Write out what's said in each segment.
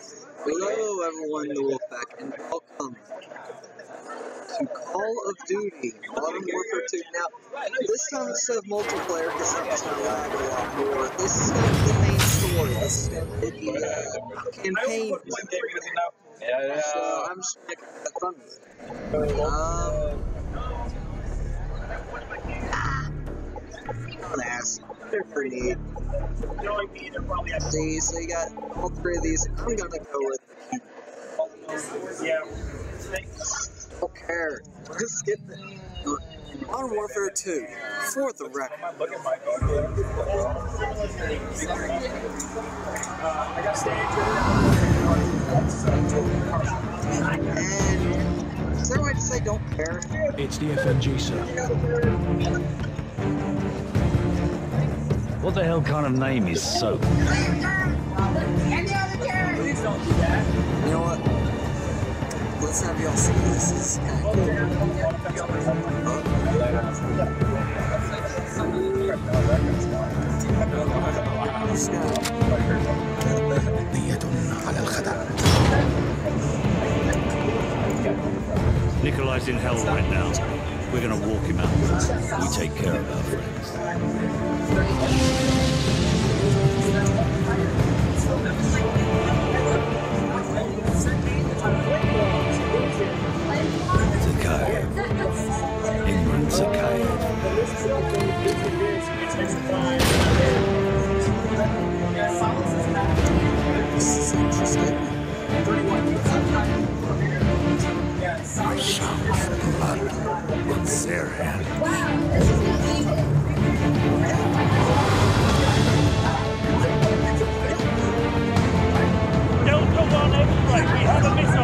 Hello everyone, the Wolfpack, and welcome to Call of Duty Modern Warfare 2. Now, this time instead of multiplayer, because that's going to lag a lot more, this is going to be the main story. This is going to be the uh, campaign. Yeah, yeah. So I'm just going to have fun with it. Um, don't ask. They're pretty neat. See, so you got all three of these. I'm gonna go with Yeah. don't care. Let's get the Modern Warfare 2 for the record. Look at my Uh, I got. And is there a way to say don't care? It's the FNG, sir. What the hell kind of name is Soap? Please don't do that. You know what? Let's have y'all see this. This is kind of cool. I'm just gonna نية على الخدع Nikolai's in hell right now. We're gonna walk him out. We take care of our friends. Interesting. blood their hands.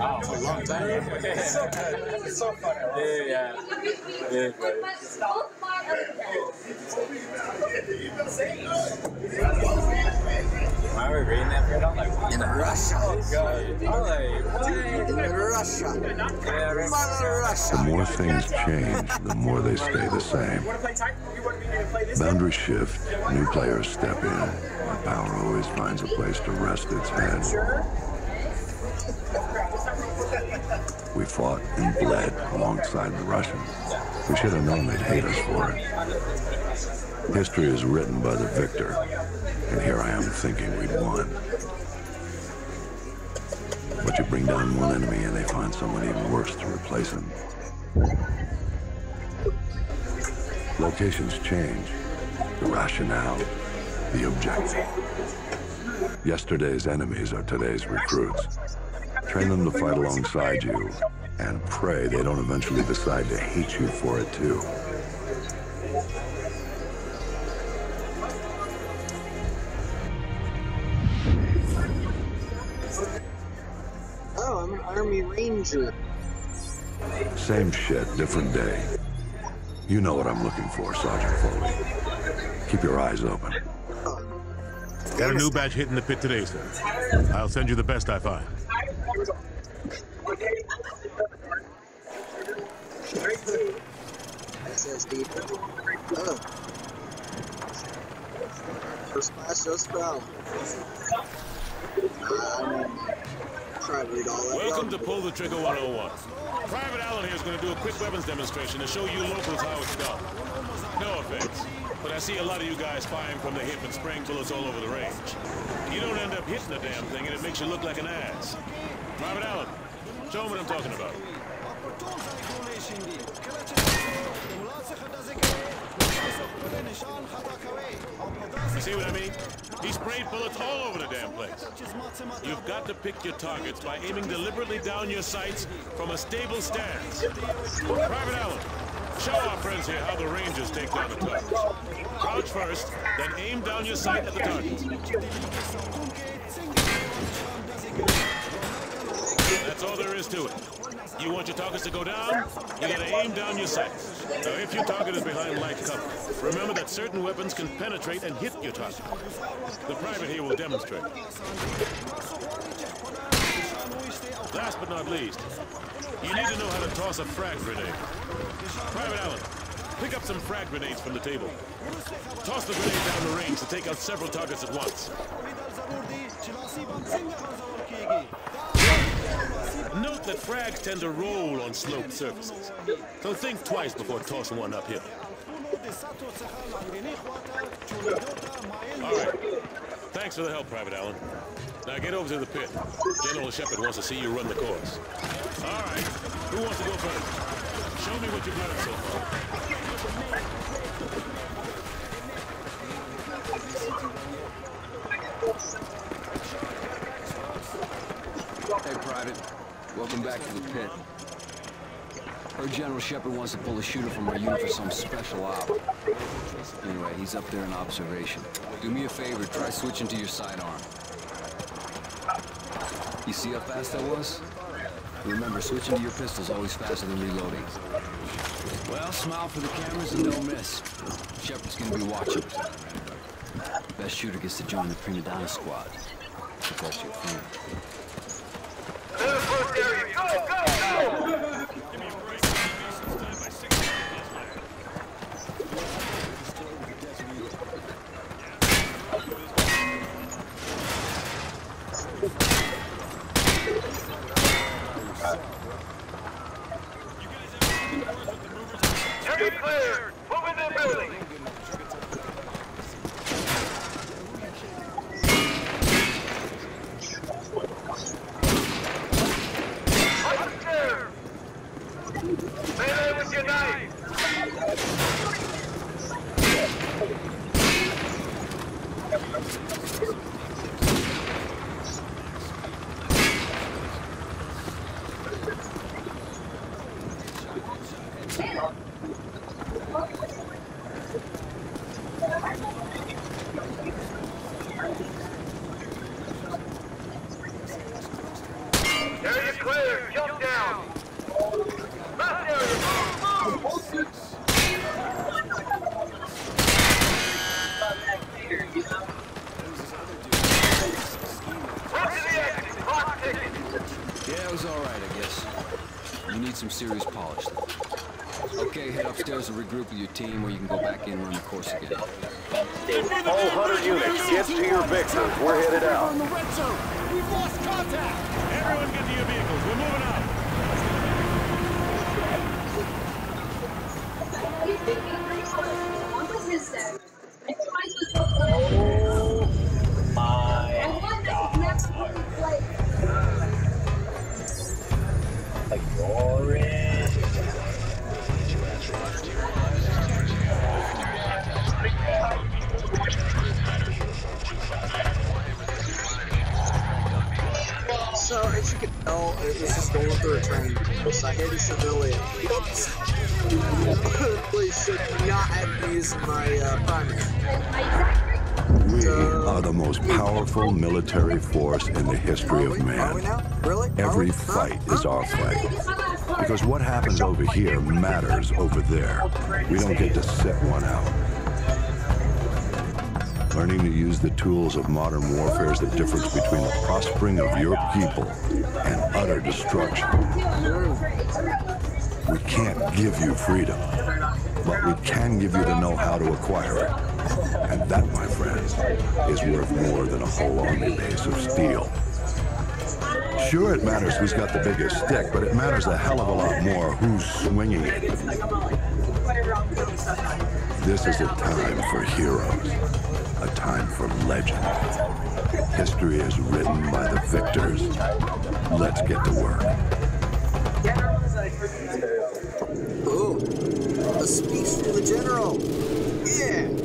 me It's a long time. It's so. It's so fun. Yeah, yeah. Yeah, reading that In Russia. I'm like, In Russia. The more things change, the more they stay the same. Boundaries shift, new players step in, power always finds a place to rest its head. Sure. We fought and bled alongside the Russians. We should have known they'd hate us for it. History is written by the victor, and here I am thinking we'd won. But you bring down one enemy and they find someone even worse to replace him. Locations change. The rationale, the objective. Yesterday's enemies are today's recruits. Train them to fight alongside you, and pray they don't eventually decide to hate you for it too. Oh, I'm an Army Ranger. Same shit, different day. You know what I'm looking for, Sergeant Foley. Keep your eyes open. Got a new batch hitting the pit today, sir. I'll send you the best I find. SSD. Welcome to Pull the Trigger 101. Private Allen here is going to do a quick weapons demonstration to show you locals how it's done. No offense, but I see a lot of you guys firing from the hip and spraying bullets all over the range. You don't end up hitting the damn thing and it makes you look like an ass. Private Allen, show 'em what I'm talking about. You see what I mean? He sprayed bullets all over the damn place. You've got to pick your targets by aiming deliberately down your sights from a stable stance. Private Allen, show our friends here how the Rangers take down the targets. Crouch first, then aim down your sight at the target. That's all there is to it. You want your targets to go down? You gotta aim down your sights. Now, if your target is behind light cover, remember that certain weapons can penetrate and hit your target. The private here will demonstrate. Last but not least, you need to know how to toss a frag grenade. Private Allen, pick up some frag grenades from the table. Toss the grenade down the range to take out several targets at once. Note that frags tend to roll on sloped surfaces, so think twice before tossing one uphill. All right. Thanks for the help, Private Allen. Now get over to the pit. General Shepherd wants to see you run the course. All right. Who wants to go first? Show me what you've learned so far. Hey, Private. Welcome back to the pit. Heard General Shepherd wants to pull a shooter from our unit for some special op. Anyway, he's up there in observation. Do me a favor, try switching to your sidearm. You see how fast that was? Remember, switching to your pistol's always faster than reloading. Well, smile for the cameras and don't miss. Shepherd's gonna be watching. Best shooter gets to join the Prima Donna squad. That's your friend. Into the building. Observe. Melee with your knife. Area cleared. Jump down. Last area. Move, move. Run to the exit. Clock ticking. Yeah, it was alright, I guess. You need some serious polish. Okay, head upstairs and regroup with your team where you can go back in and run the course again. All 100 units, get to your victors. We're headed out. Everyone as you can tell, it was just going through a train. course. I hit a civilian. Oops. Please should not have been using my uh, primary. We are the most powerful military force in the history of we, are we man. Really? Every fight is our fight. Because what happens over here matters over there. We don't get to sit one out. Learning to use the tools of modern warfare is the difference between the prospering of your people and utter destruction. We can't give you freedom, but we can give you the know-how to acquire it. And that, my friends, is worth more than a whole army base of steel. Sure, it matters who's got the biggest stick, but it matters a hell of a lot more who's swinging it. This is a time for heroes, time for legend. History is written by the victors. Let's get to work. Ooh, a speech from the general. Yeah.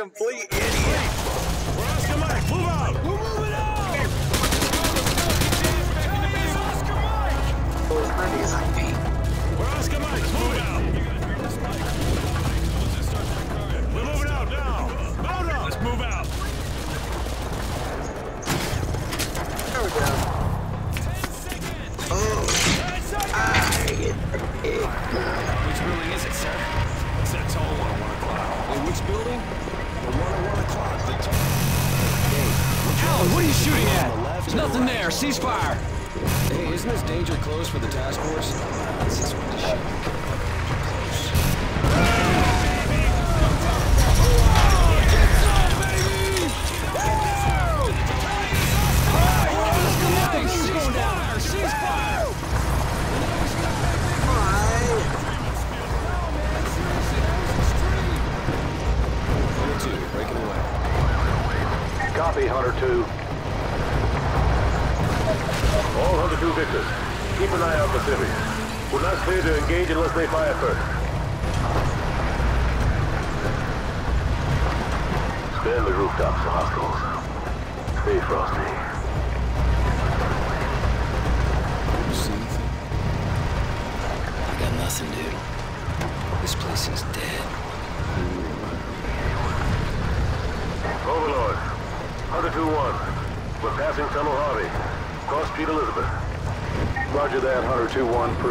complete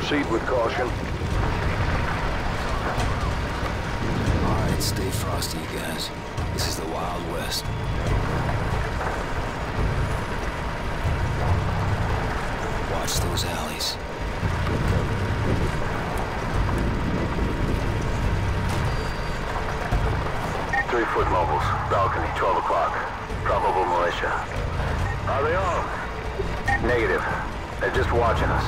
Proceed with caution. Alright, stay frosty, guys. This is the Wild West. Watch those alleys. Three-foot mobiles. Balcony, 12 o'clock. Probable militia. Are they on? Negative. They're just watching us.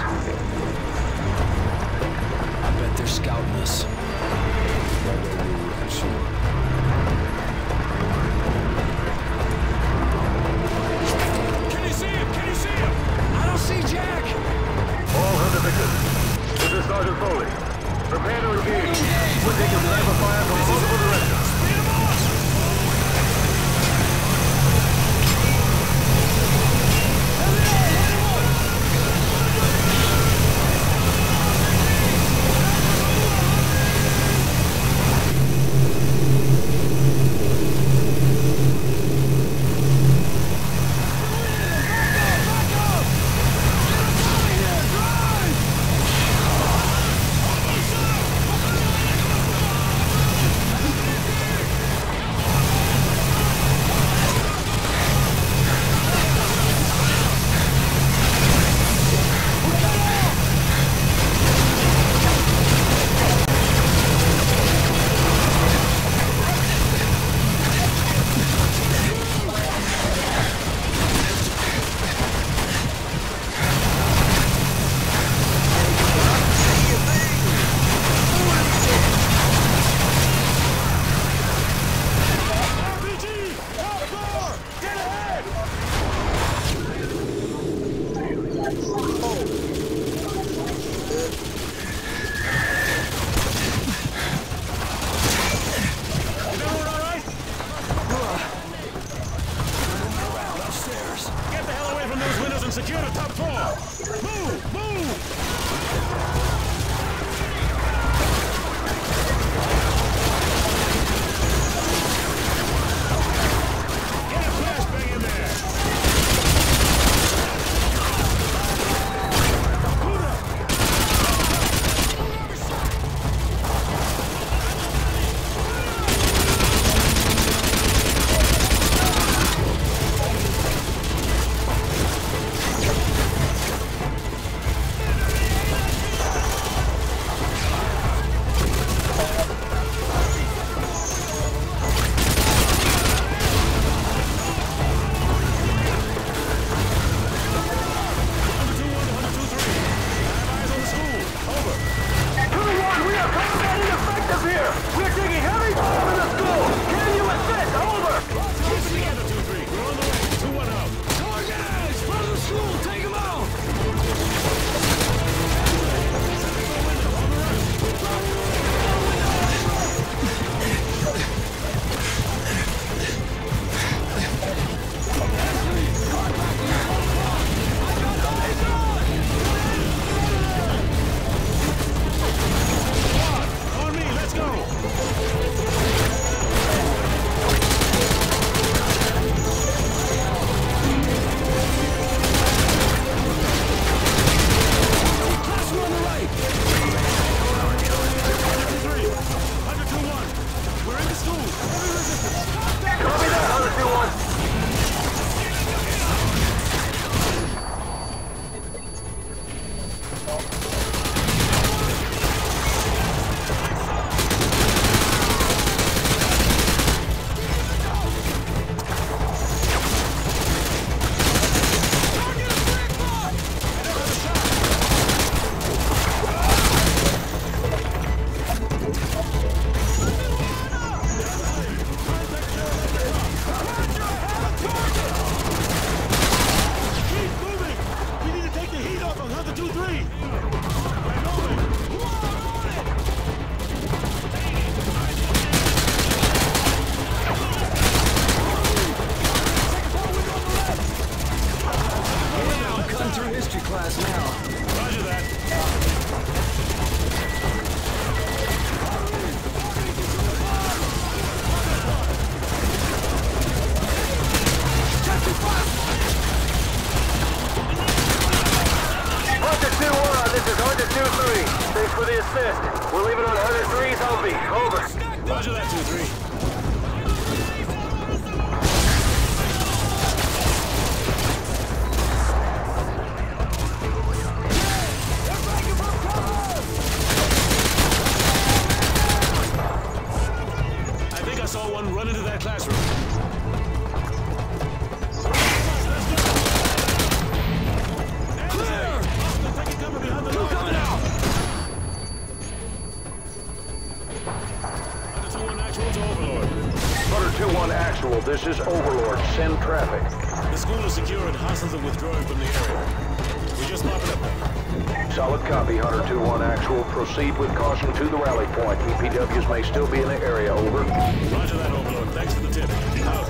Hostiles are withdrawing from the area. We just popped up. Solid copy, Hunter 2-1 actual. Proceed with caution to the rally point. EPWs may still be in the area, over. Roger that, Overlord. Thanks for the tip. Out.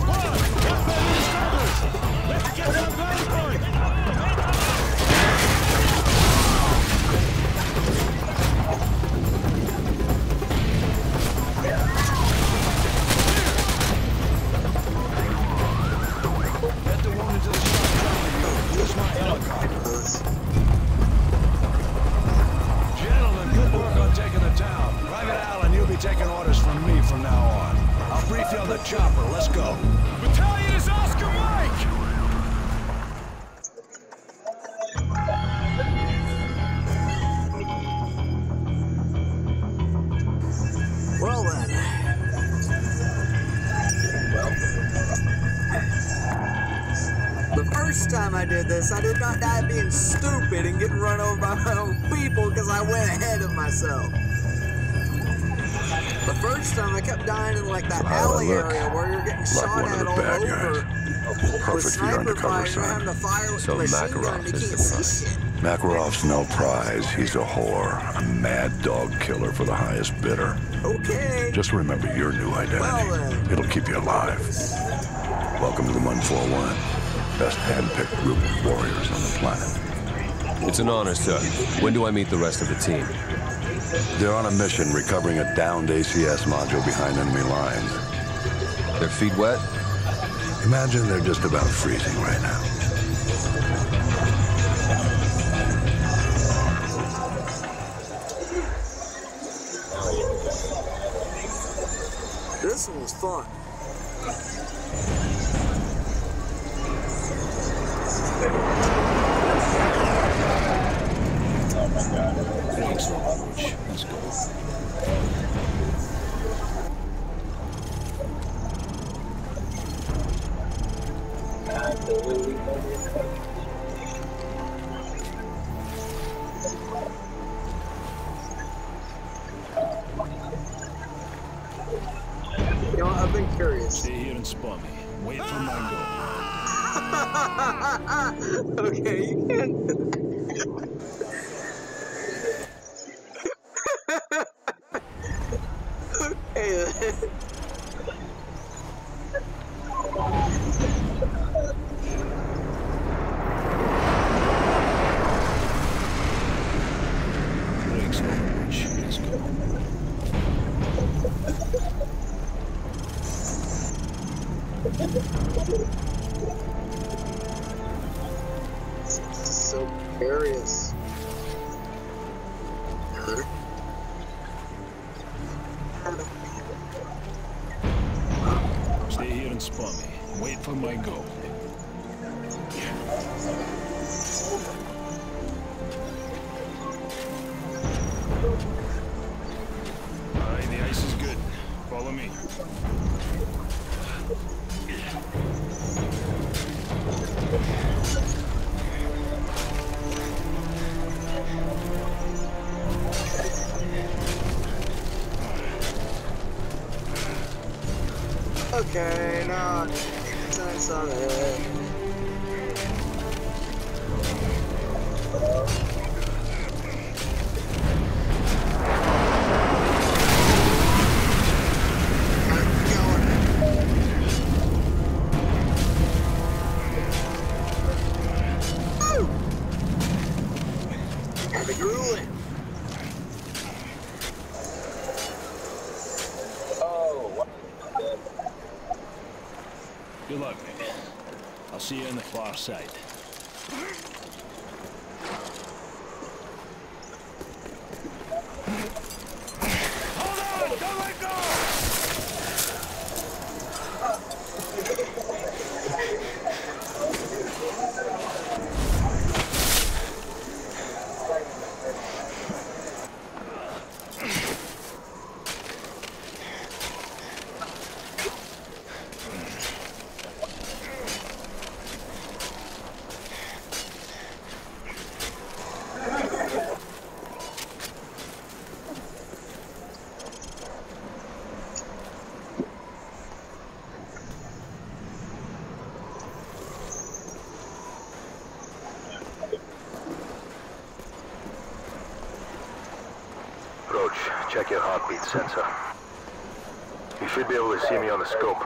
Squad! Get ready to stragglers! Let's get that rally The chopper. Let's go. Battalion is Oscar Mike! Well then. The first time I did this, I did not die being stupid and getting run over by my own people because I went ahead of myself. Kept dying in like that oh, How do I alley look? area where you're getting Like shot one of at the all bad over. guys. With Perfect for your undercover fire, you're having to assignment. So machine Makarov is the see shit. Makarov's no prize. He's a whore. A mad dog killer for the highest bidder. Okay. Just remember your new identity. Well then. It'll keep you alive. Welcome to the 141. Best hand-picked group of warriors on the planet. It's an honor, sir. When do I meet the rest of the team? They're on a mission recovering a downed ACS module behind enemy lines. Their feet wet? Imagine they're just about freezing right now. This one was fun. Okay, now sense you check your heartbeat sensor. You should be able to see me on the scope.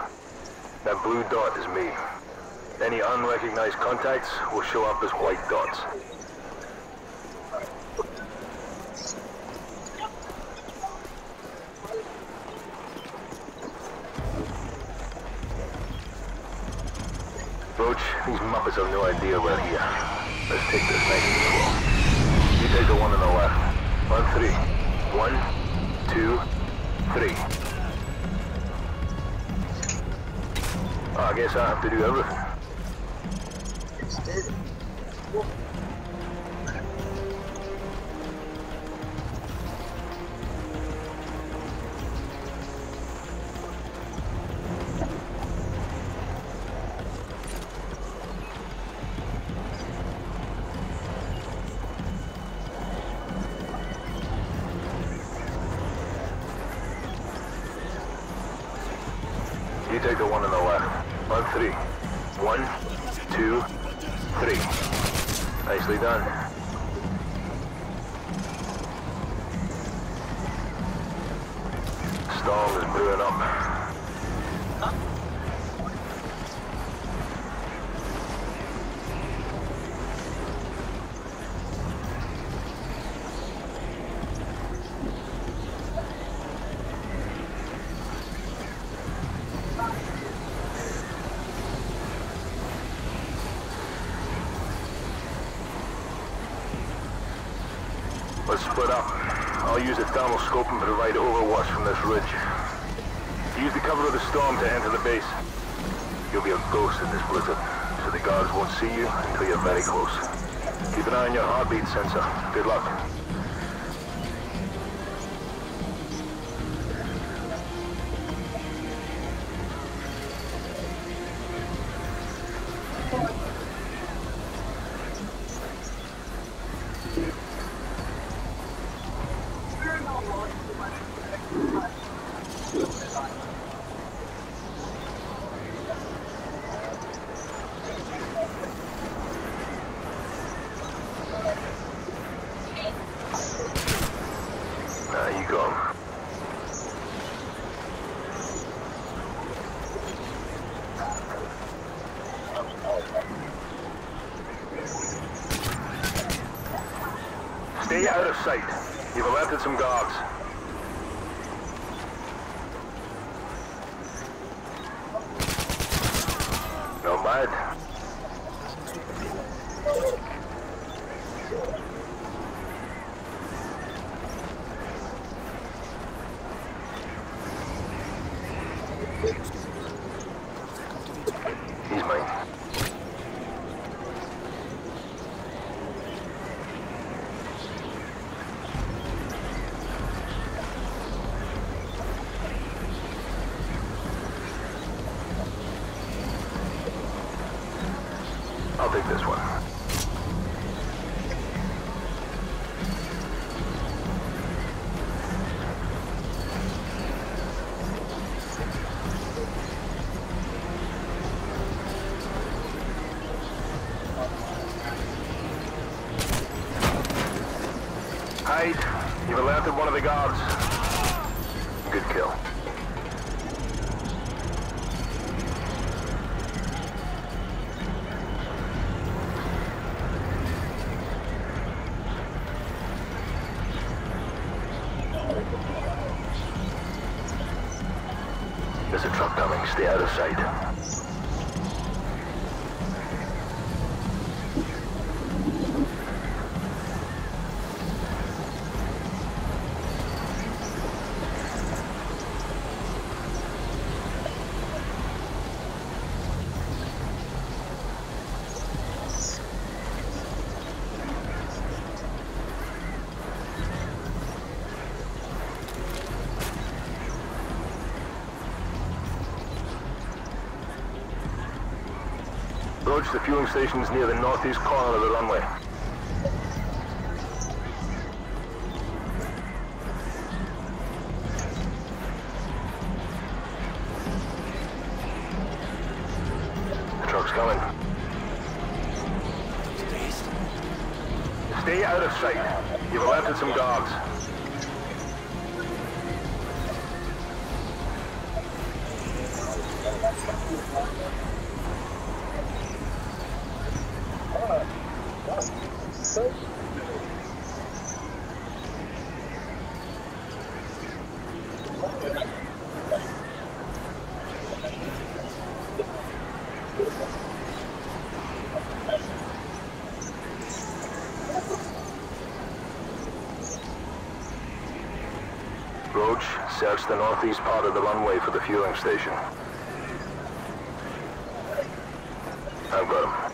That blue dot is me. Any unrecognized contacts will show up as white dots. Thermal scope and provide overwatch from this ridge. Use the cover of the storm to enter the base. You'll be a ghost in this blizzard, so the guards won't see you until you're very close. Keep an eye on your heartbeat sensor. Good luck. Sight. You've alerted some guards. No bad. He's mine. I'll take this one. Hyde, you've alerted one of the guards. Good kill. There's a truck coming. Stay out of sight. Roach, the fueling station's near the northeast corner of the runway. Search the northeast part of the runway for the fueling station. I've got him.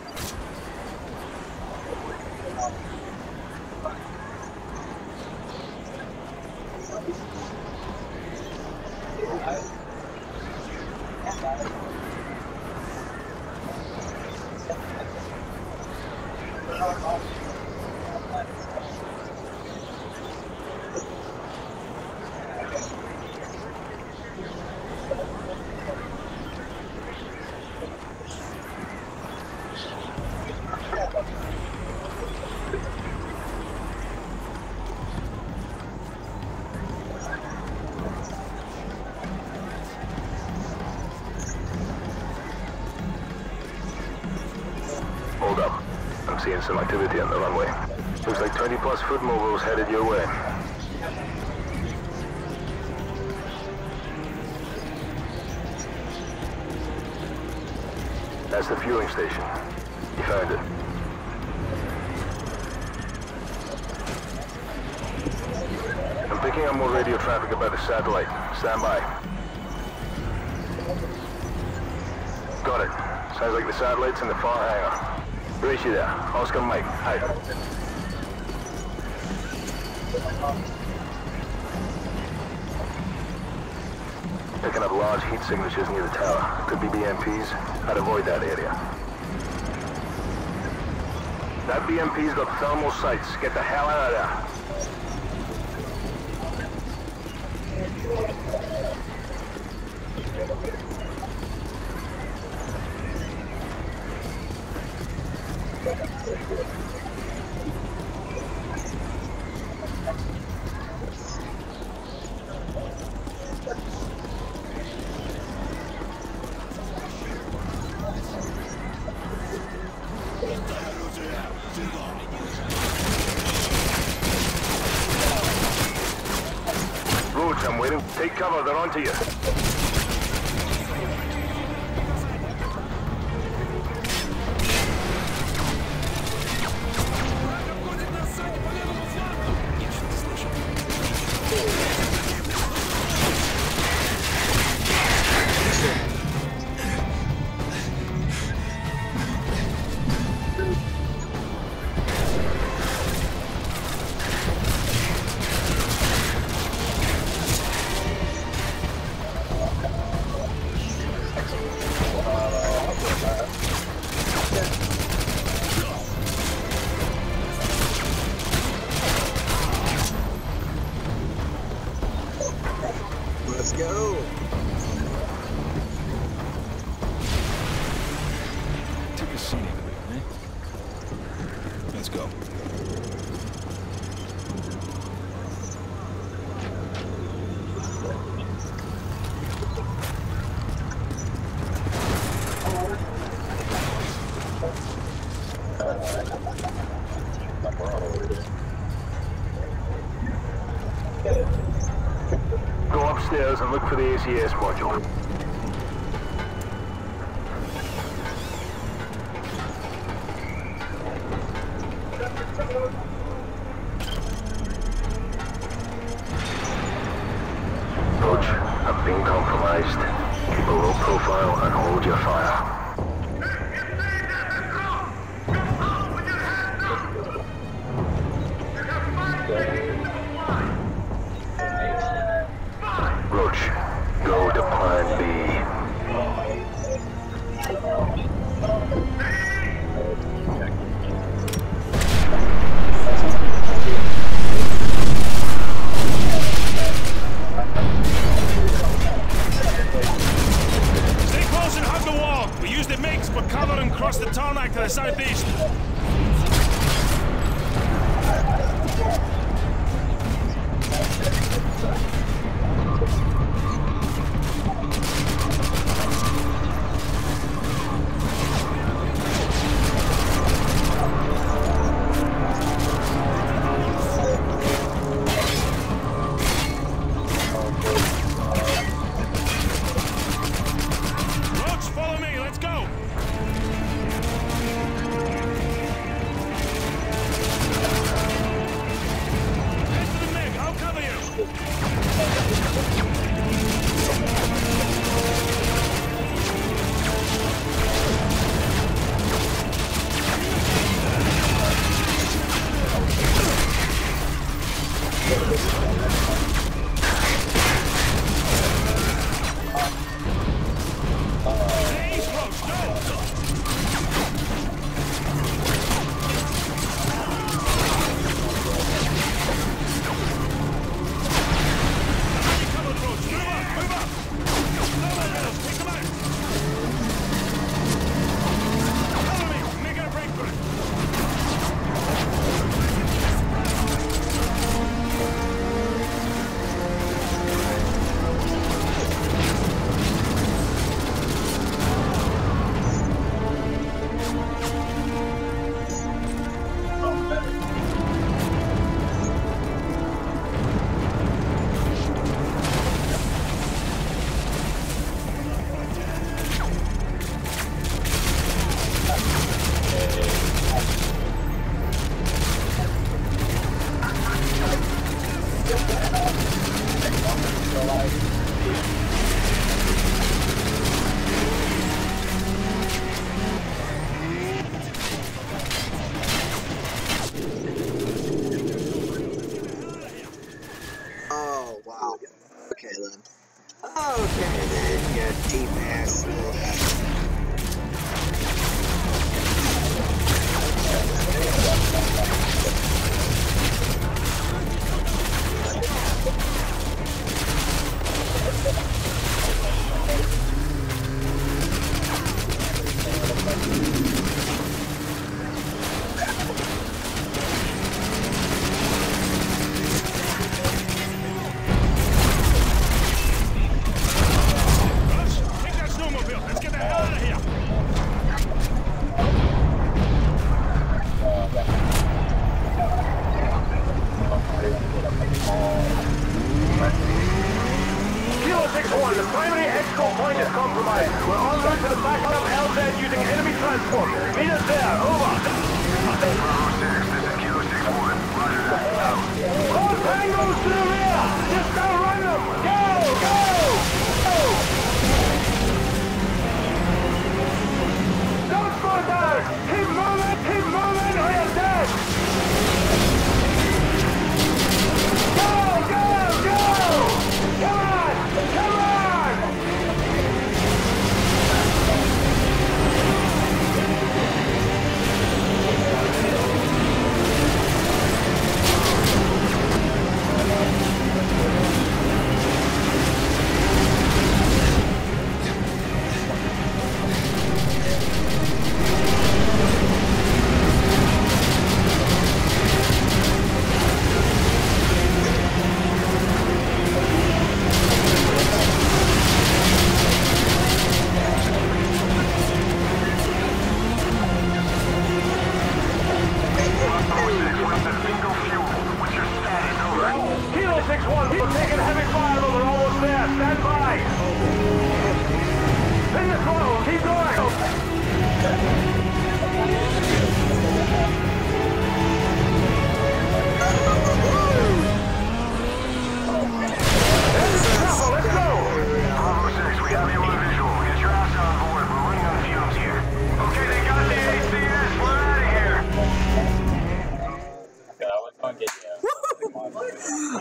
Hold up. I'm seeing some activity on the runway. Looks like 20 plus foot mobiles headed your way. That's the fueling station. You found it. I'm picking up more radio traffic about the satellite. Stand by. Got it. Sounds like the satellite's in the far hangar. Gracie there. Oscar Mike. Hi. Picking up large heat signatures near the tower. Could be BMPs. I'd avoid that area. That BMP's got thermal sights. Get the hell out of there.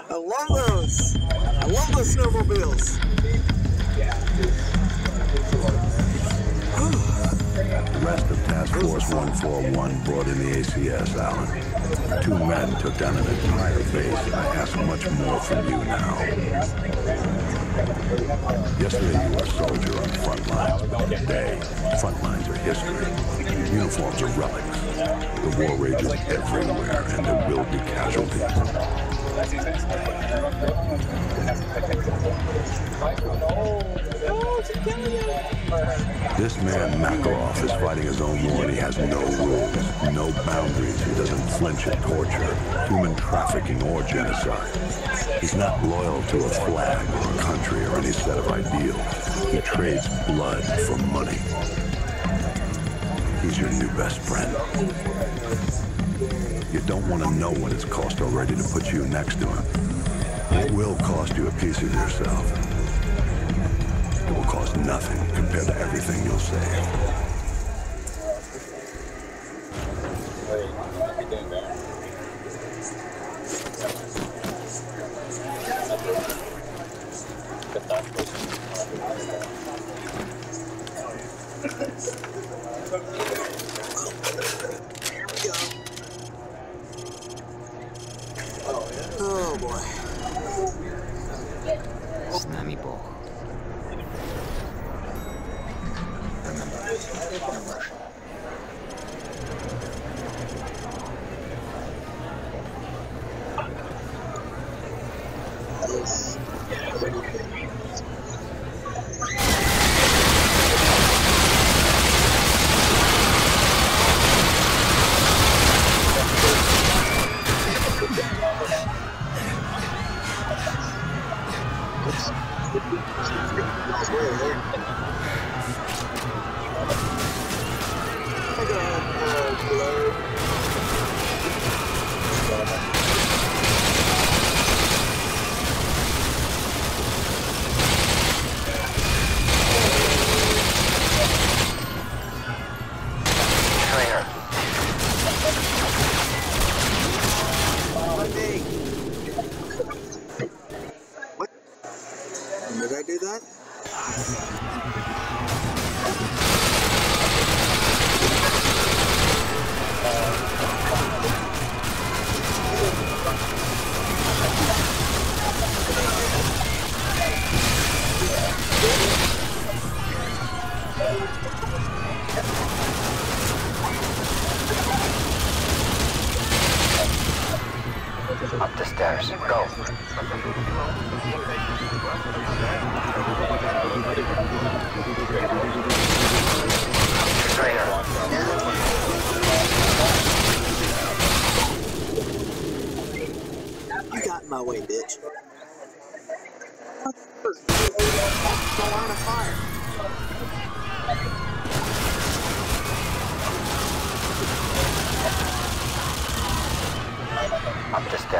I love those. I love those snowmobiles. Force 141 brought in the ACS, Allen. Two men took down an entire base. I ask much more from you now. Yesterday you were a soldier on the front lines, but today, front lines are history. Uniforms are relics. The war rages everywhere, and there will be casualties. This man, Makarov, is fighting his own war and he has no rules, no boundaries. He doesn't flinch at torture, human trafficking, or genocide. He's not loyal to a flag or a country or any set of ideals. He trades blood for money. He's your new best friend. You don't want to know what it's cost already to put you next to him. It will cost you a piece of yourself. Cost nothing compared to everything you'll save.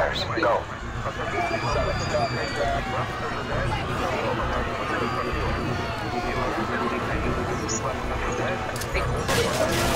Up the stairs. Go.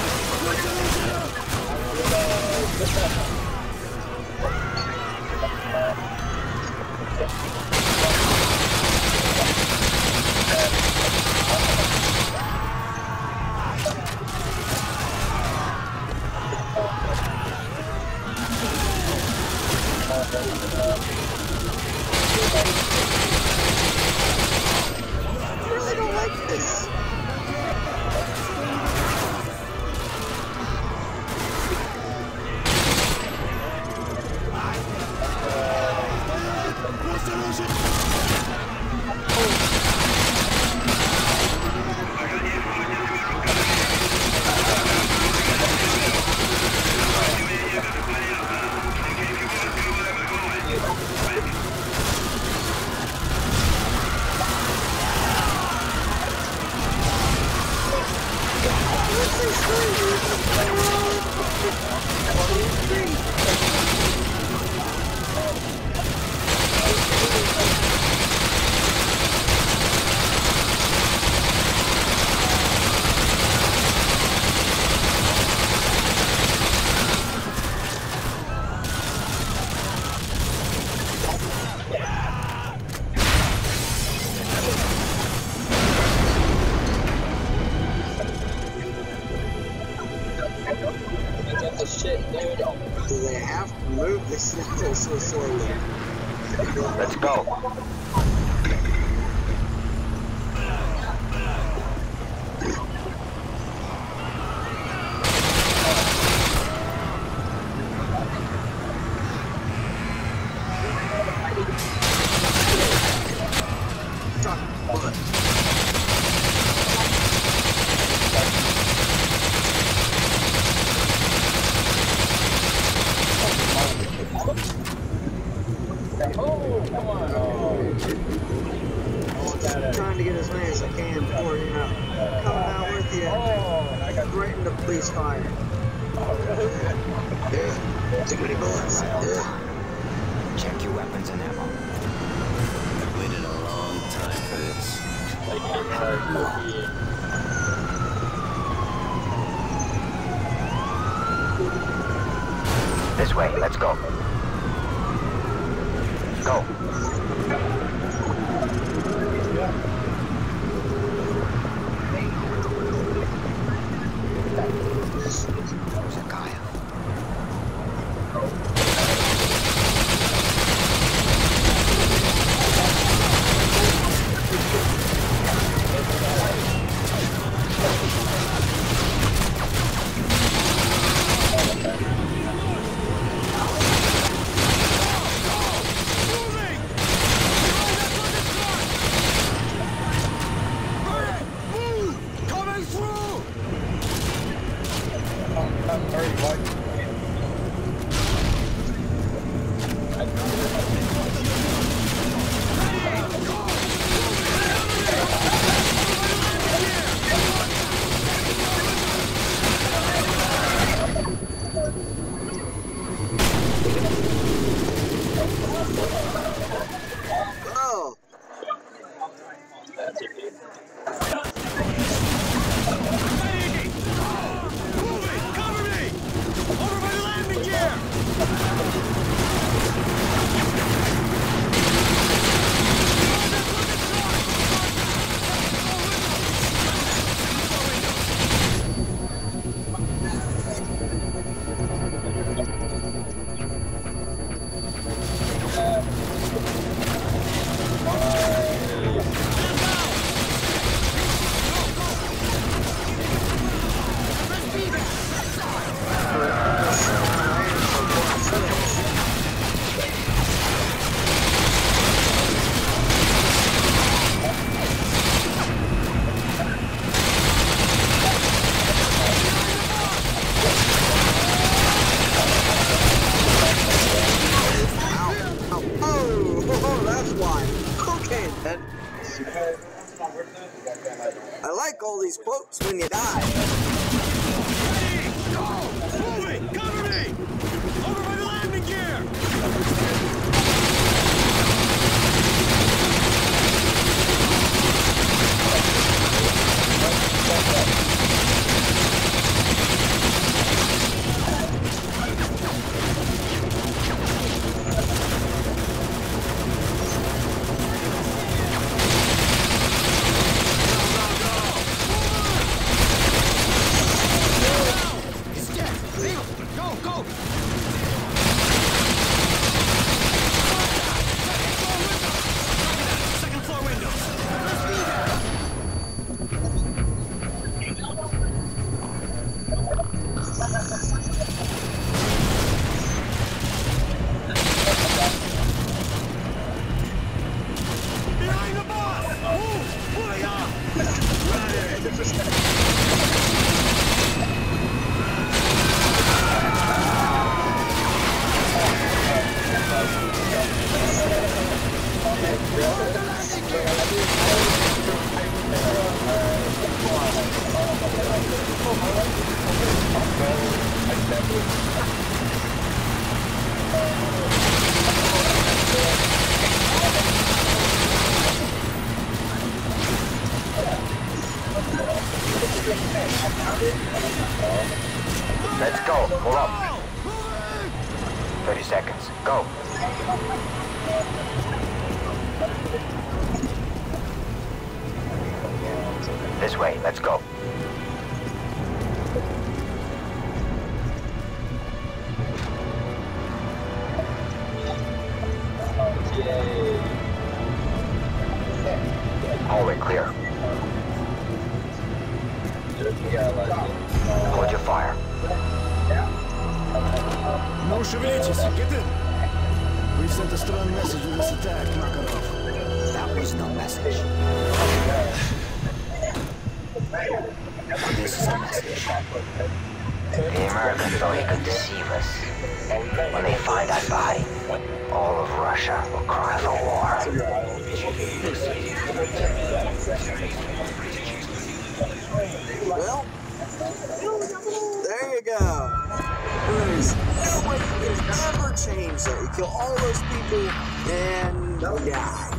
And die.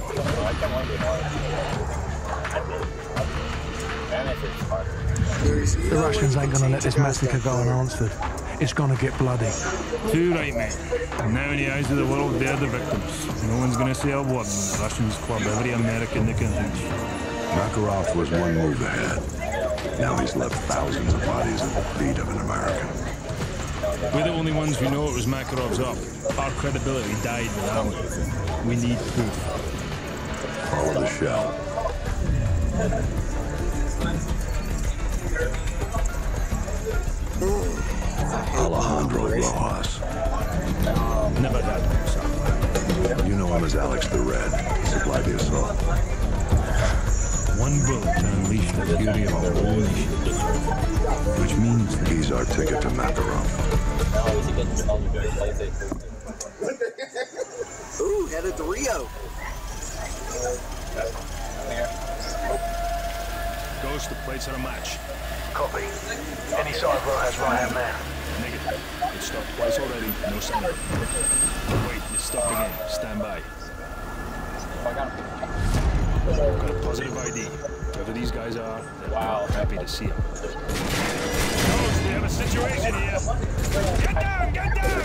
There's The Russians ain't gonna let this massacre go unanswered. It's gonna get bloody. Too right, mate. Now in the eyes of the world, they're the victims. No one's gonna say a word when the Russians club every American they can reach. Makarov was one move ahead. Now he's left thousands of bodies at the feet of an American. We're the only ones who know it was Makarov's up. Our credibility died with that one. We need proof. Follow the shell. Alejandro Rojas. Never had You know him as Alex the Red. He supplied the assault. One bullet to unleash the fury of a whole nation. Which means he's our ticket to Makarov. Ooh, headed to Rio. Ghost, the plates are a match. Copy. Any sign of Rojas right hand man? Negative. It stopped twice already. No sign of it. Wait, it stopped again. Stand by. Got a positive ID. Whoever these guys are, they're wow. happy to see them. Situation here. Get down! Get down!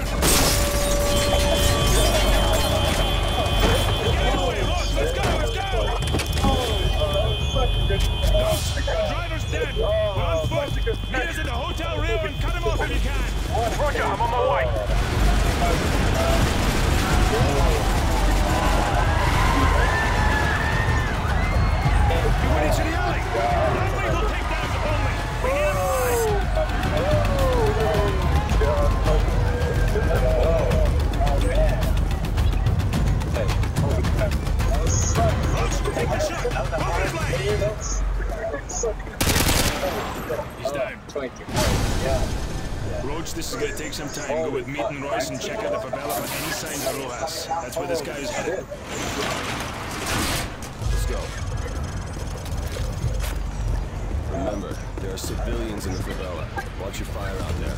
Get away! Look, let's go! Let's go! Ghost, the driver's dead. We're on foot. Meet us at the Hotel Rio and cut him off if you can. Roger, I'm on my way. You went into the alley. That lethal takedowns He's down. Roach, this is going to take some time. Go with Meat and Royce and check out the favela for any signs of Rojas. That's where this guy is headed. Let's go. Remember, there are civilians in the favela. Watch your fire out there.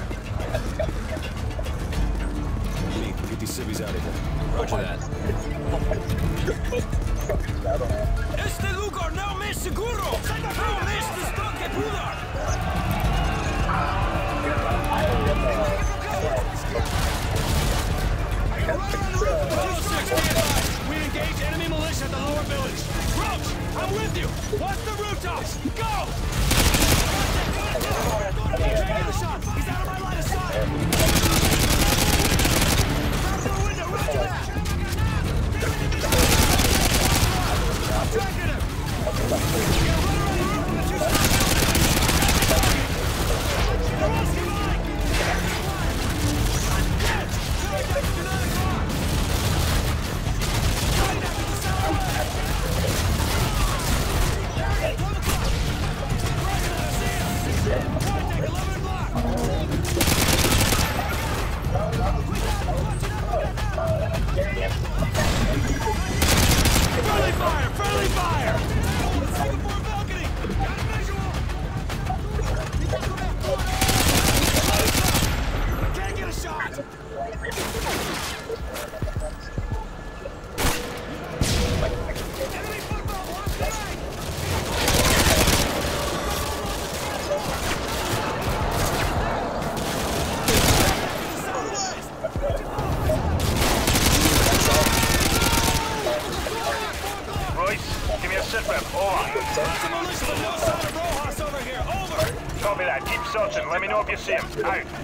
Meat, get these civvies out of here. Roger that es seguro! ¡No es esto que pudo! We enemy militia at the lower village. Roach, I'm with you. Watch the rooftops. Go! He's out of my line of sight. him. Out.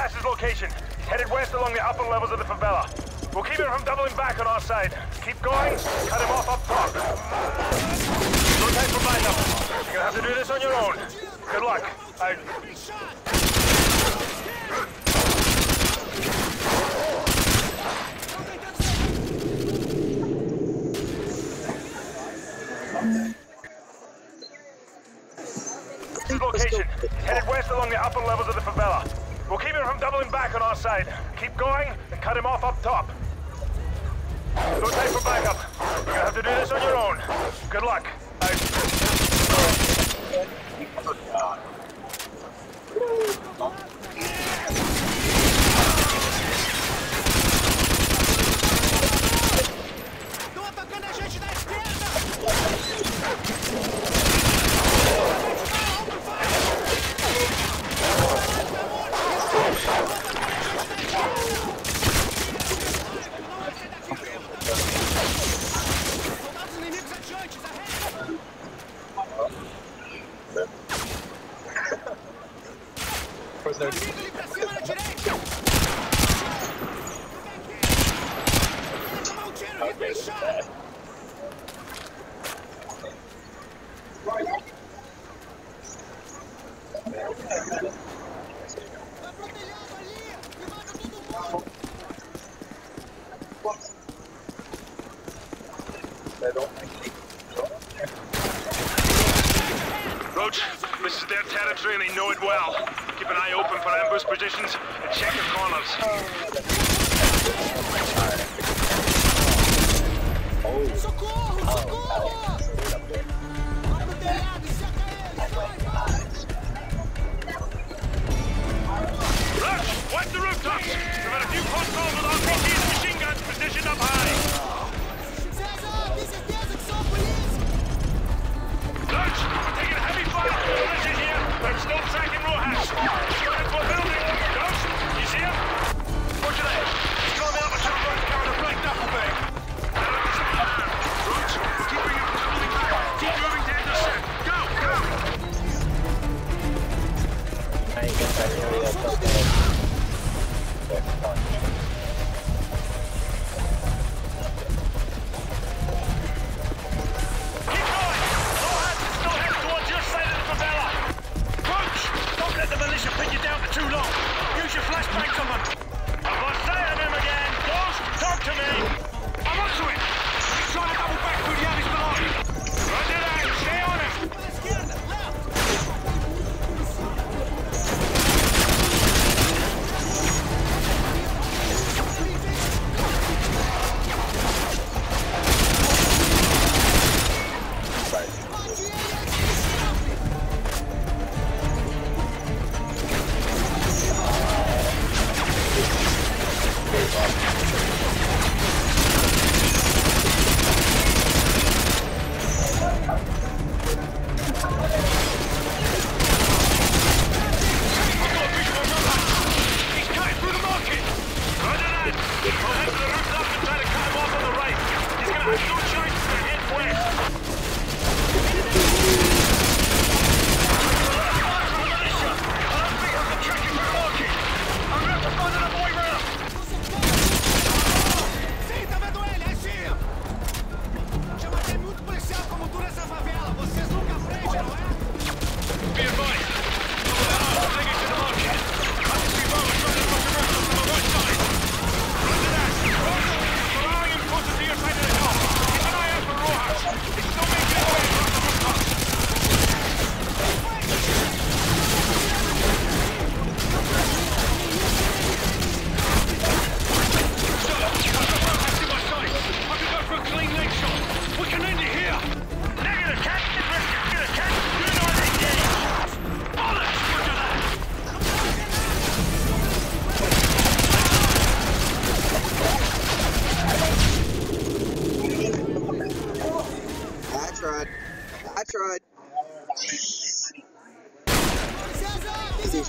Hash's location. Headed west along the upper levels of the favela. We'll keep him from doubling back on our side. Keep going, cut him off up top. No time for backup. You're gonna have to do this on your own.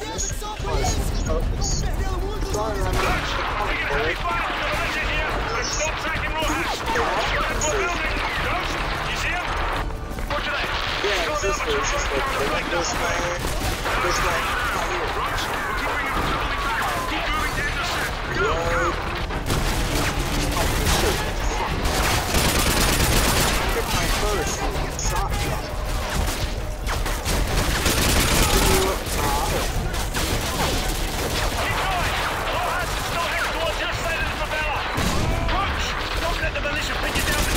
focus, focus, focus. Sorry, I'm Yeah, it's this way, it's this way. Like this way, this way. Keep moving down the ship. Go! first. Soft drop. Give me a demolition. Pin you down.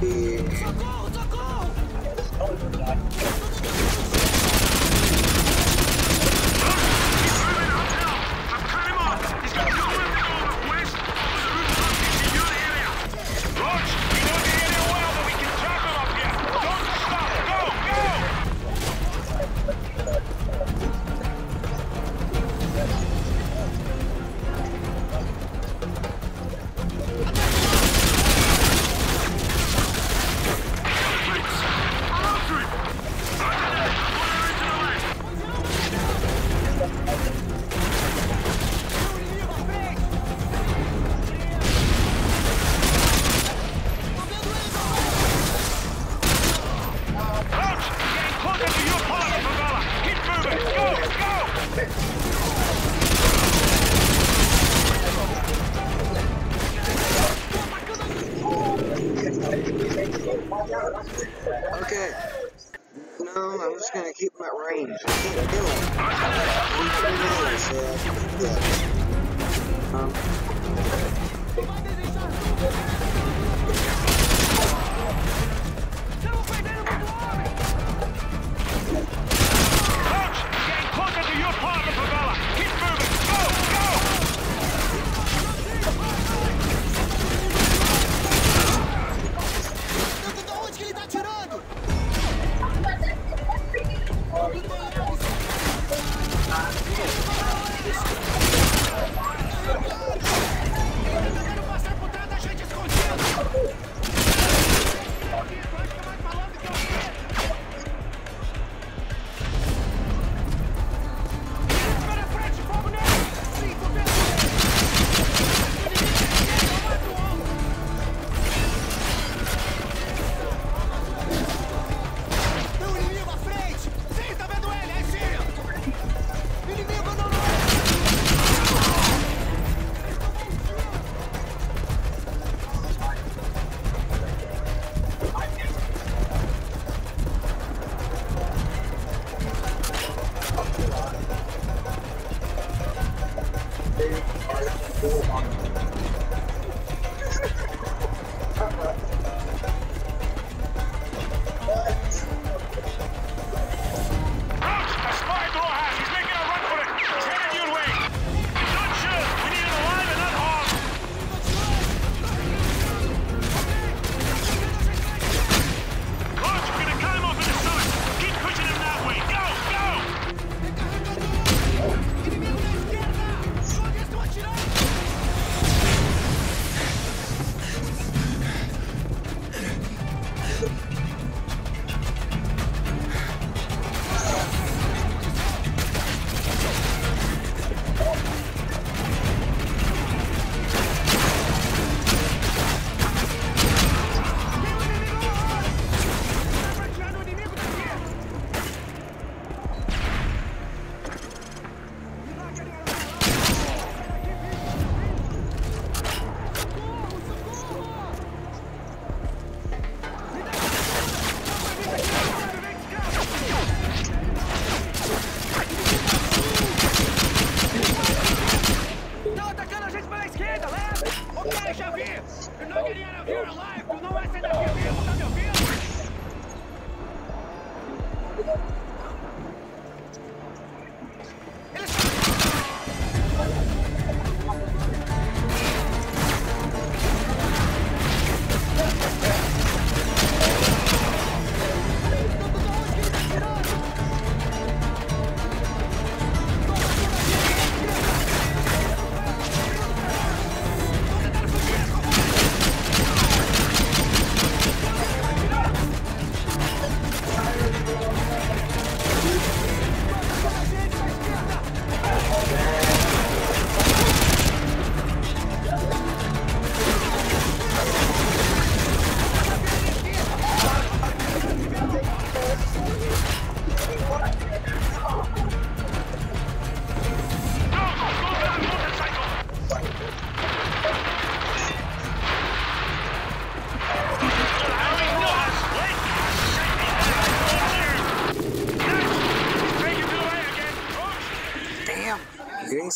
بيك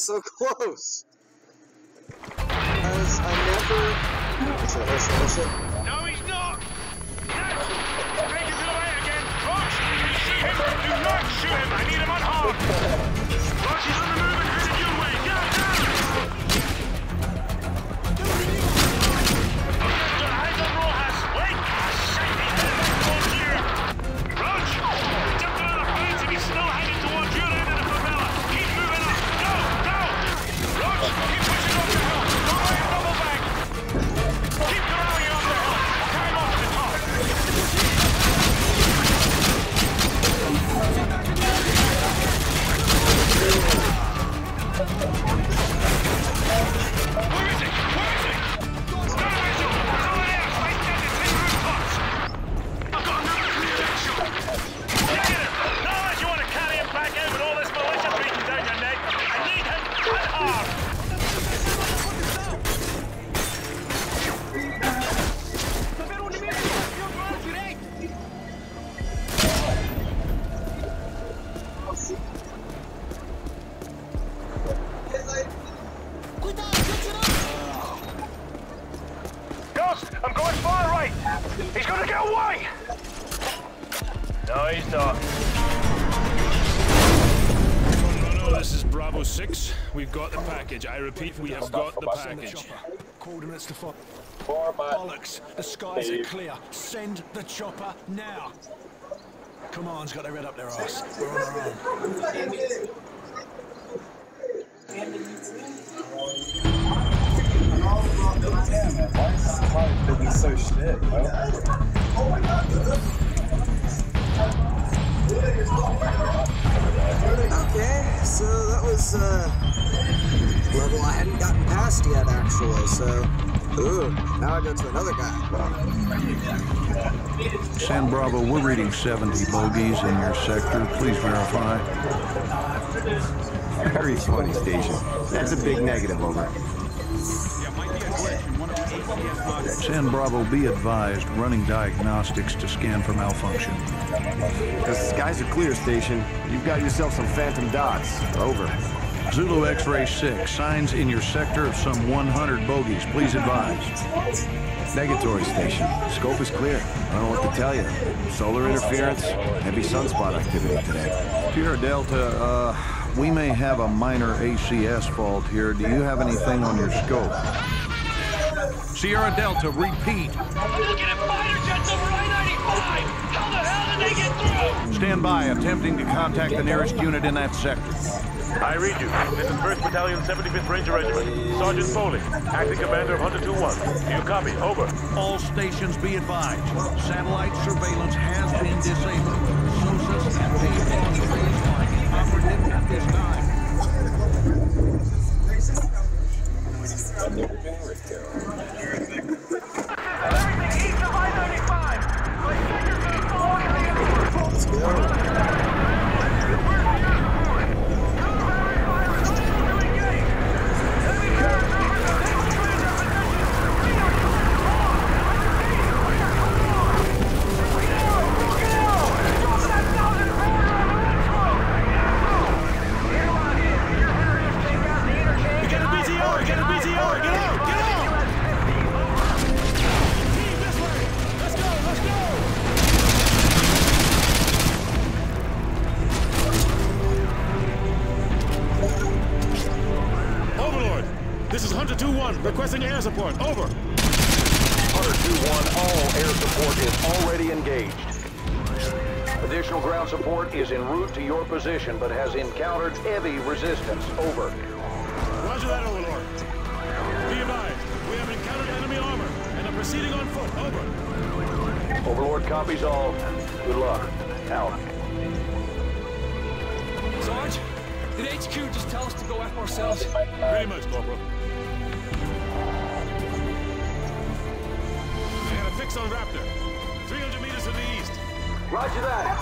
so close! I never... Oh shit, oh shit, oh shit. I repeat, we have got the package. Coordinates to follow. Four Bollocks. The skies are clear. Send the chopper now. Command's got their head up their ass. We're on our own. So, ooh, now I go to another guy. San Bravo, we're reading 70 bogeys in your sector. Please verify. Very funny, Station. That's a big negative, over. San Bravo, be advised, running diagnostics to scan for malfunction. The skies are clear, Station. You've got yourself some phantom dots. Over. Zulu X-Ray 6, signs in your sector of some 100 bogeys. Please advise. Negatory Station. Scope is clear. I don't know what to tell you. Solar interference, heavy sunspot activity today. Sierra Delta, uh, we may have a minor ACS fault here. Do you have anything on your scope? Sierra Delta, repeat. Looking at fighter jets over I-95! How the hell did they get through? Stand by, attempting to contact the nearest unit in that sector. I read you. This is 1st Battalion, 75th Ranger Regiment. Sergeant Foley, acting commander of Hunter 2-1. Do you copy? Over. All stations be advised. Satellite surveillance has been disabled. SOSUS and PFM surveillance line operative at this time. Air support. Over. Hunter 2-1, all air support is already engaged. Additional ground support is en route to your position, but has encountered heavy resistance. Over. Roger that, Overlord. Be advised, we have encountered enemy armor and are proceeding on foot. Over. Overlord copies all. Good luck. Out. Sarge, did HQ just tell us to go F ourselves? Pretty much, Corporal. Raptor. 300 meters to the east. Roger that.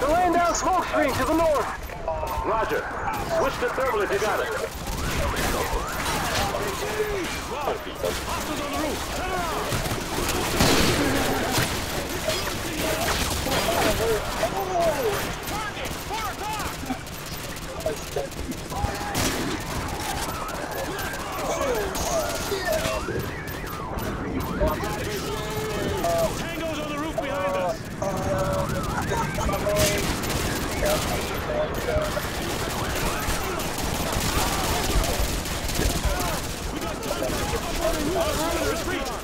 The lane down smoke screen to the north. Roger. Switch to thermal if you got it. Hostiles on the roof. Turn around. Target, far back. Oh, shit. Retreat!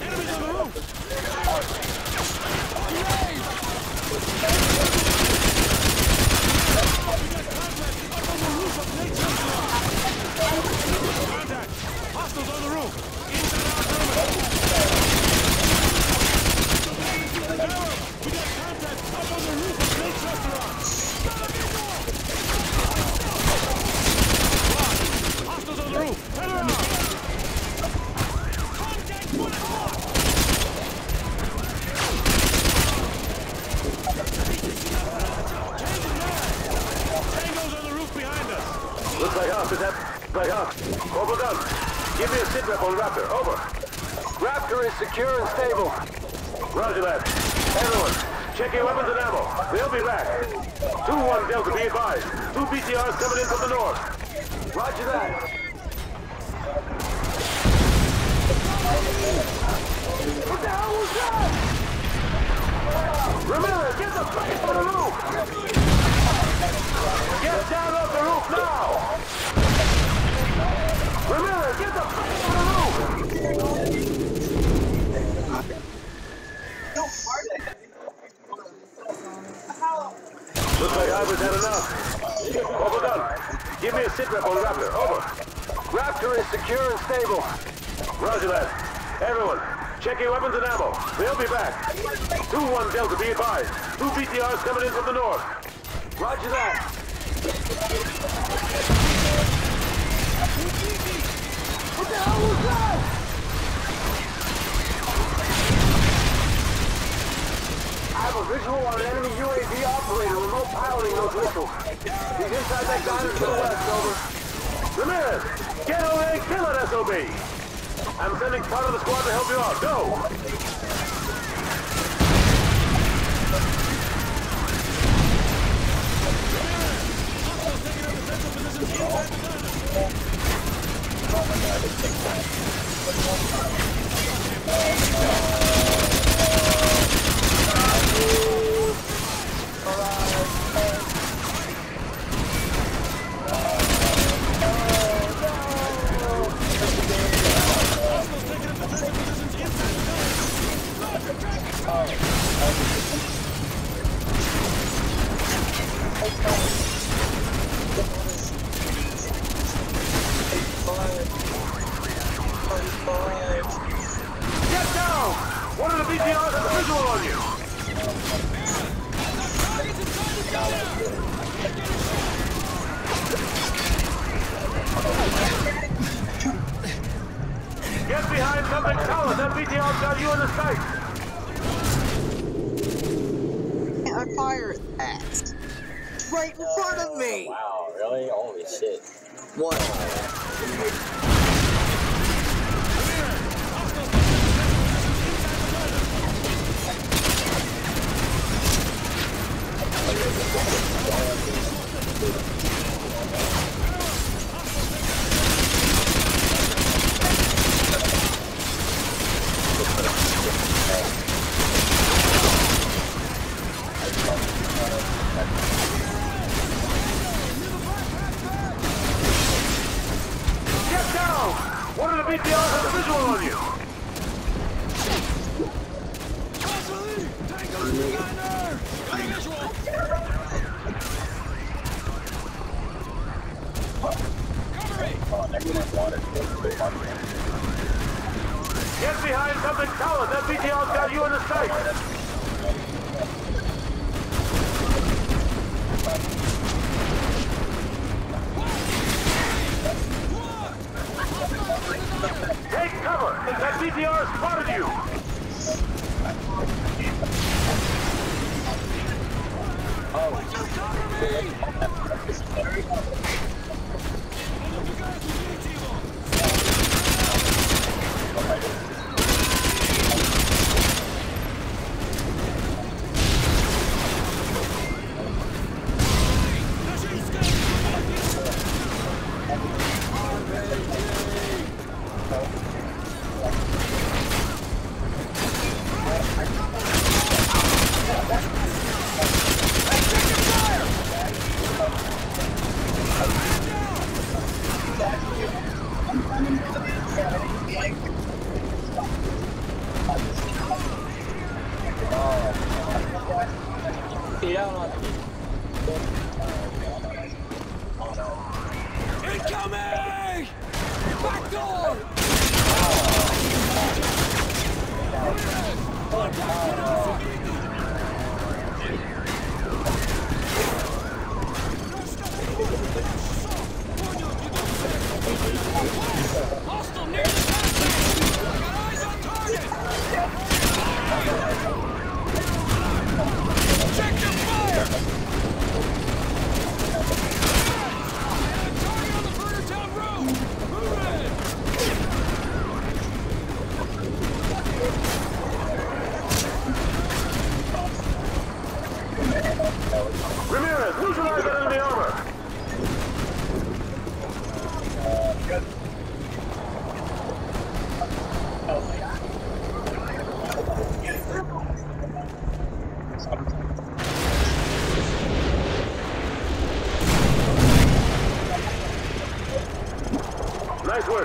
Enemies on the roof!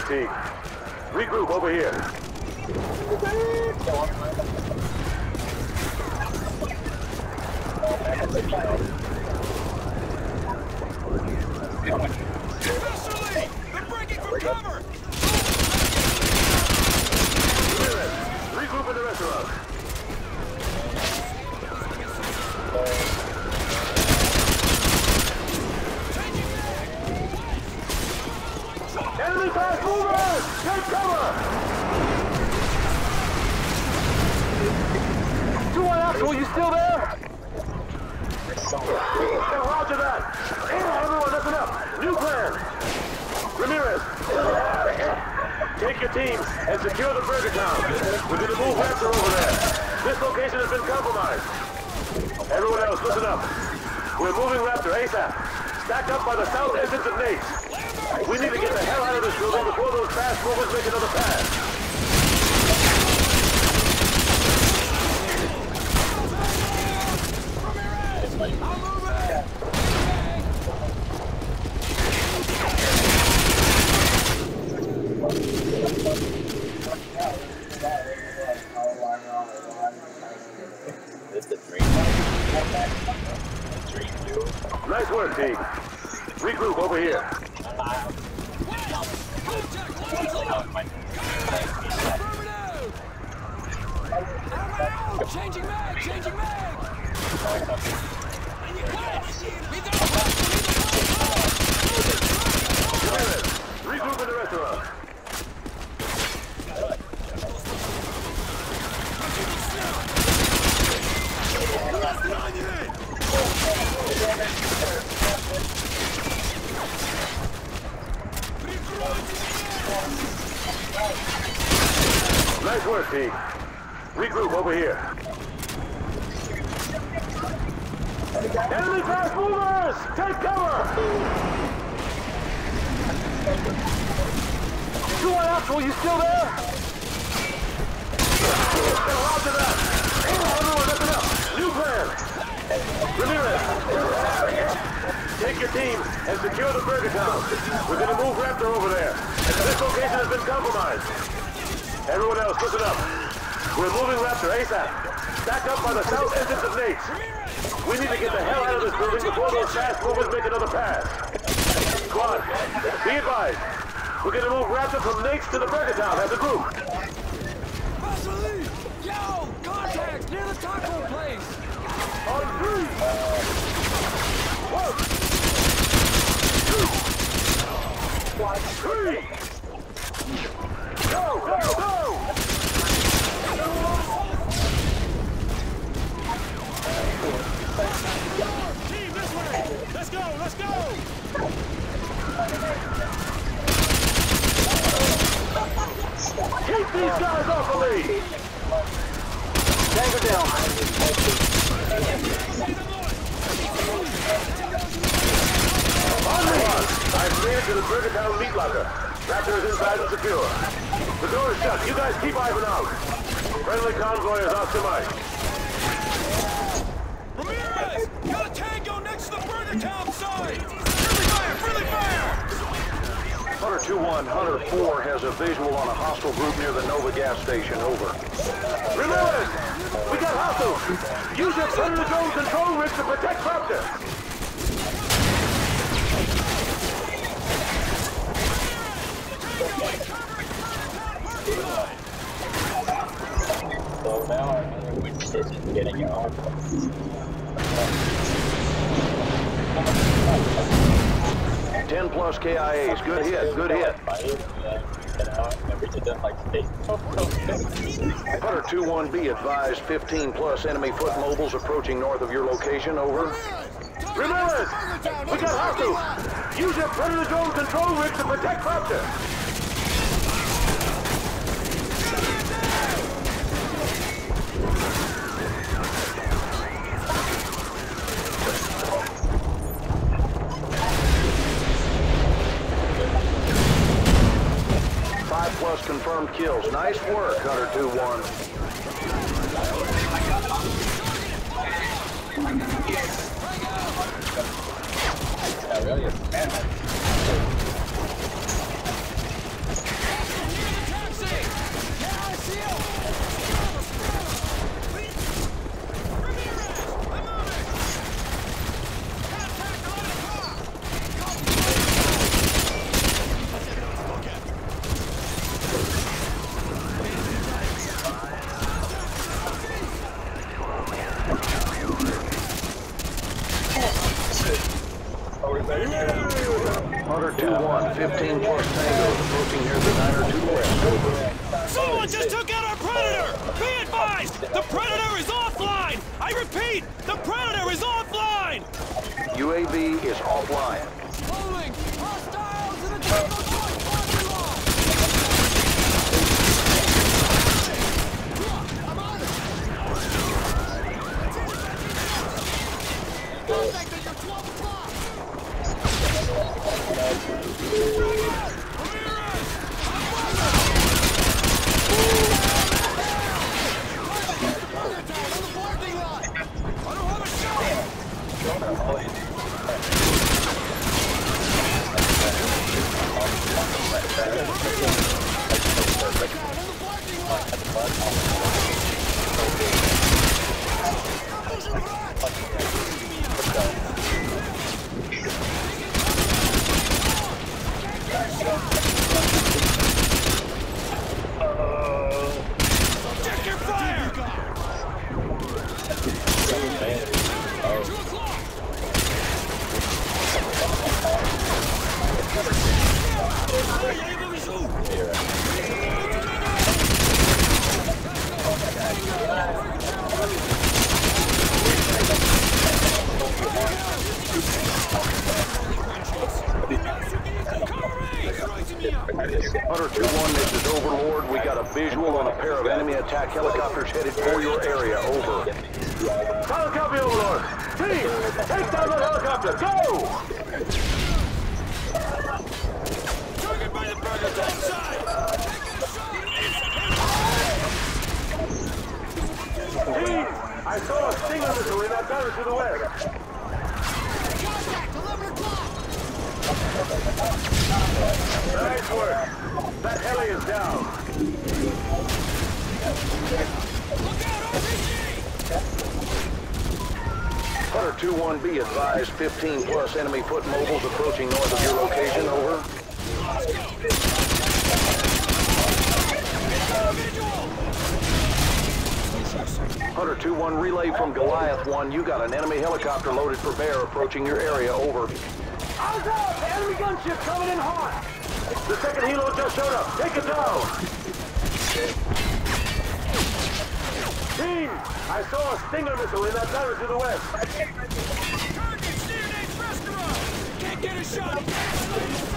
fatigue. Regroup over here. interested in getting it on. Ten plus KIAs. Good hit. Good hit. Putter 2-1B advised 15 plus enemy foot mobiles approaching north of your location. Over. Remember, we got hostiles. Use your predator drone control rig to protect Croucher. kills. Nice work, Hunter 2-1. approaching your area. Over. Eyes up! Enemy gunship coming in hot! The second helo just showed up. Take it down! Team! I saw a Stinger missile in that turret to the west. Target's near Nate's restaurant! Can't get a shot!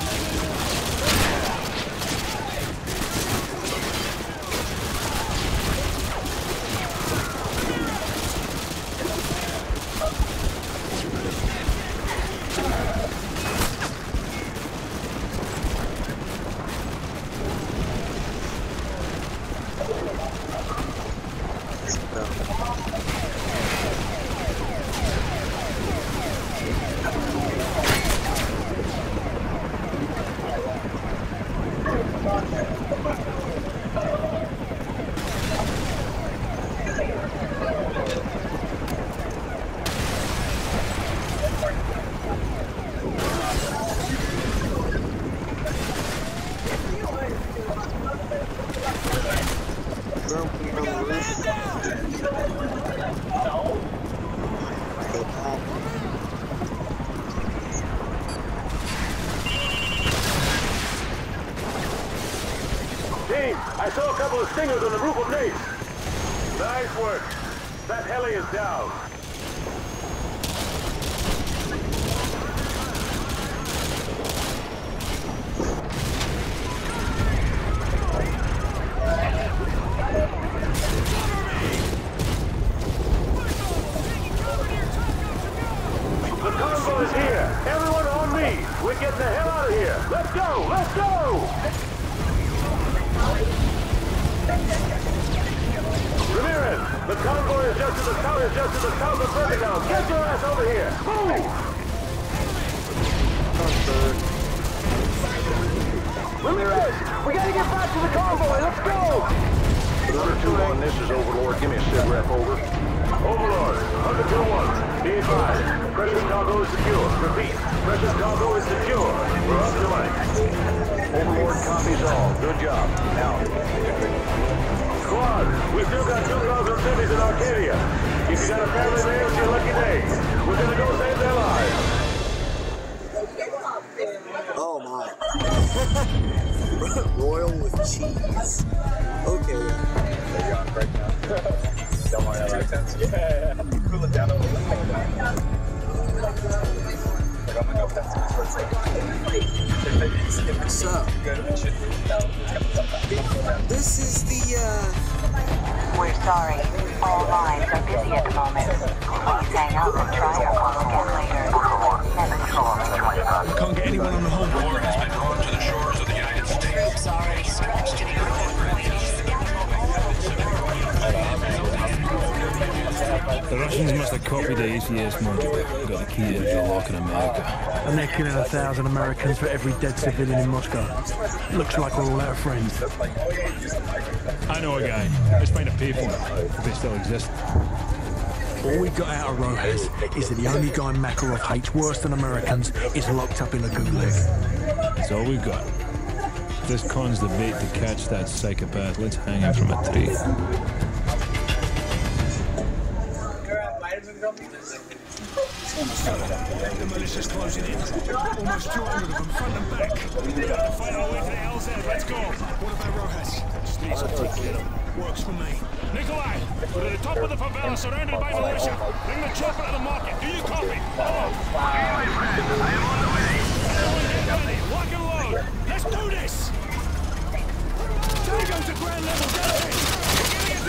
For every dead civilian in Moscow. Looks like we're all out of friends. I know a guy. Let's find a payphone, if they still exist. All we got out of Rojas is that the only guy Makarov hates worse than Americans is locked up in a gulag. That's all we've got. This con's the bait to catch that psychopath, let's hang him from a tree. The militia's closing in. Almost 200 of them, front and back. Find our way to the LZ. Let's go. What about Rojas? Streets will take care. Works for me. Nikolai, we're at the top of the favela, surrounded by militia. Bring the chopper to the market. Do you copy? Oh. Over. I am on the way. Everyone get ready. Lock and load. Let's do this. Tango to ground level. Get in.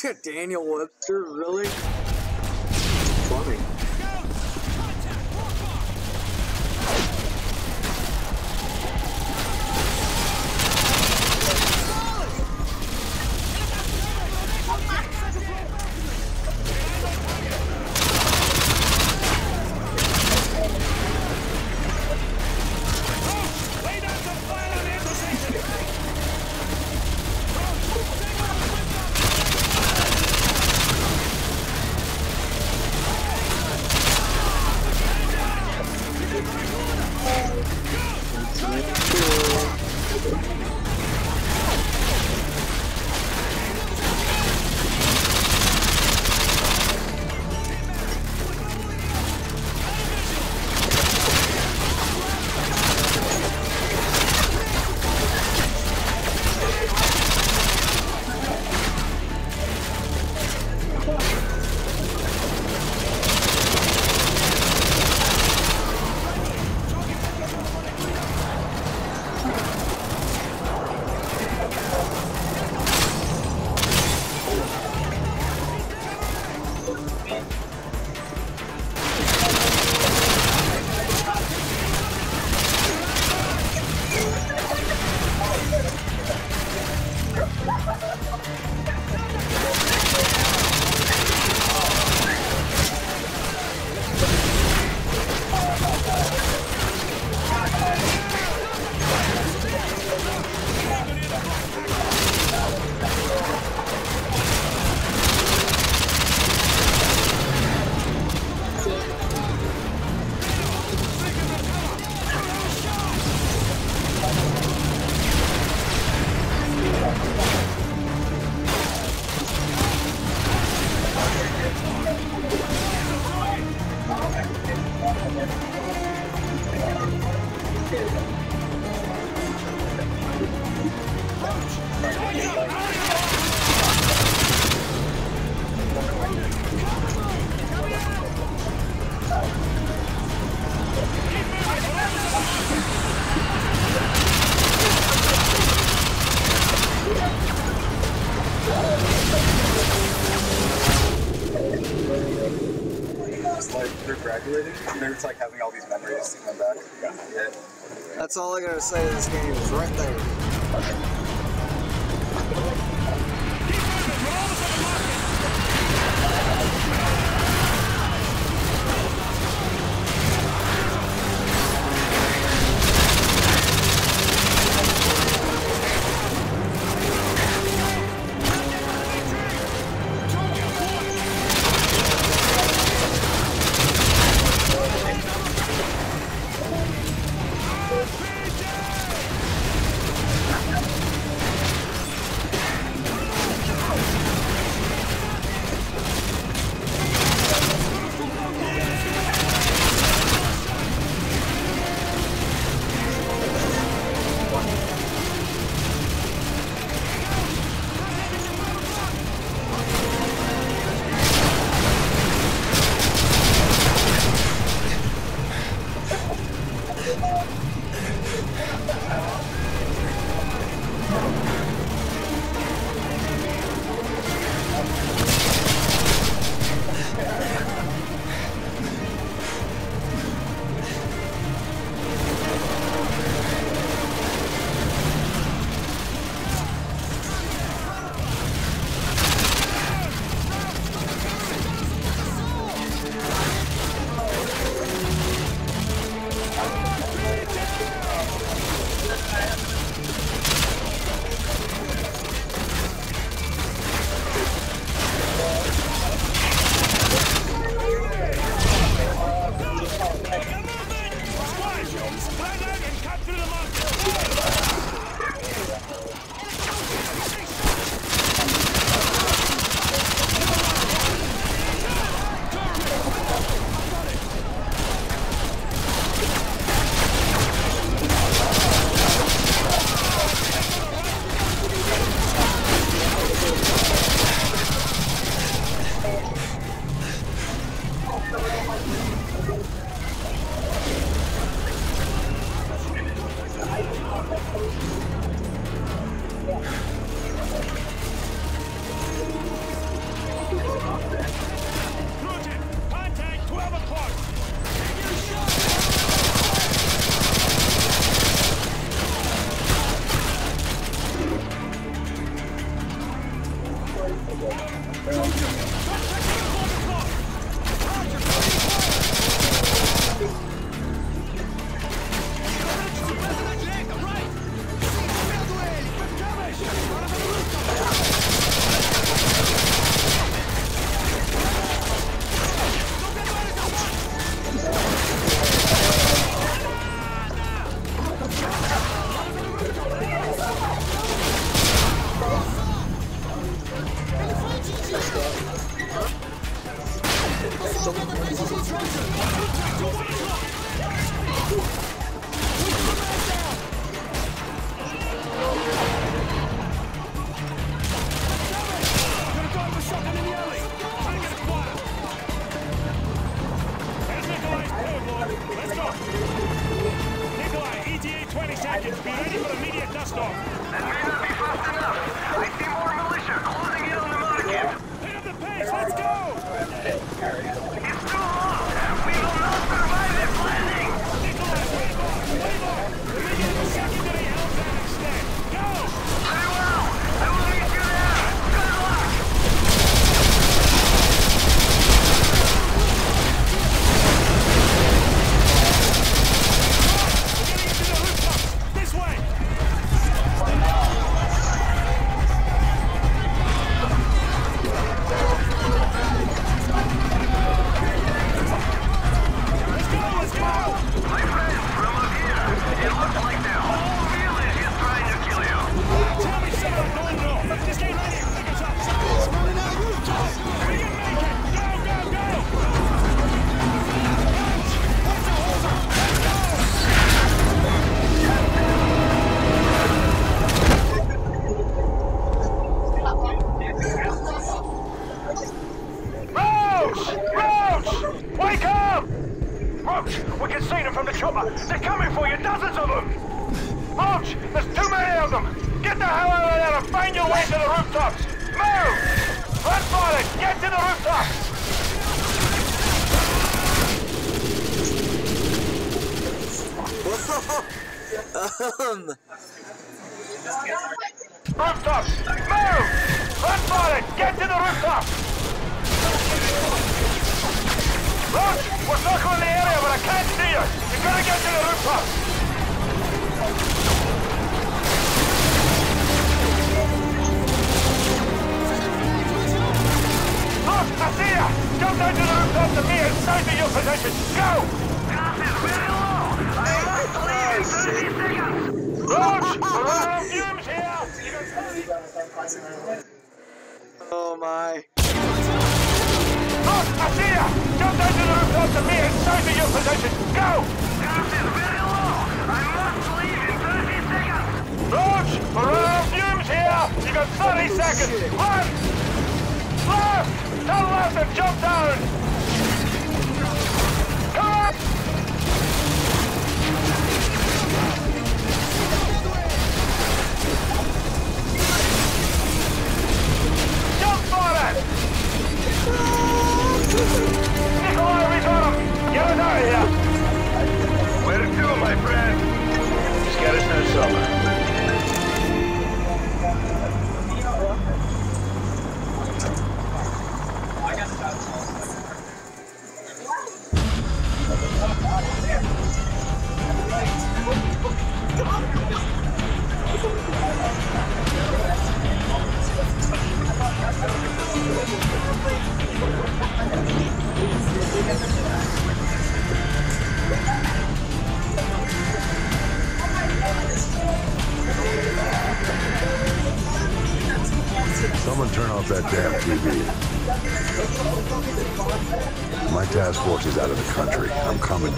Daniel Webster, really?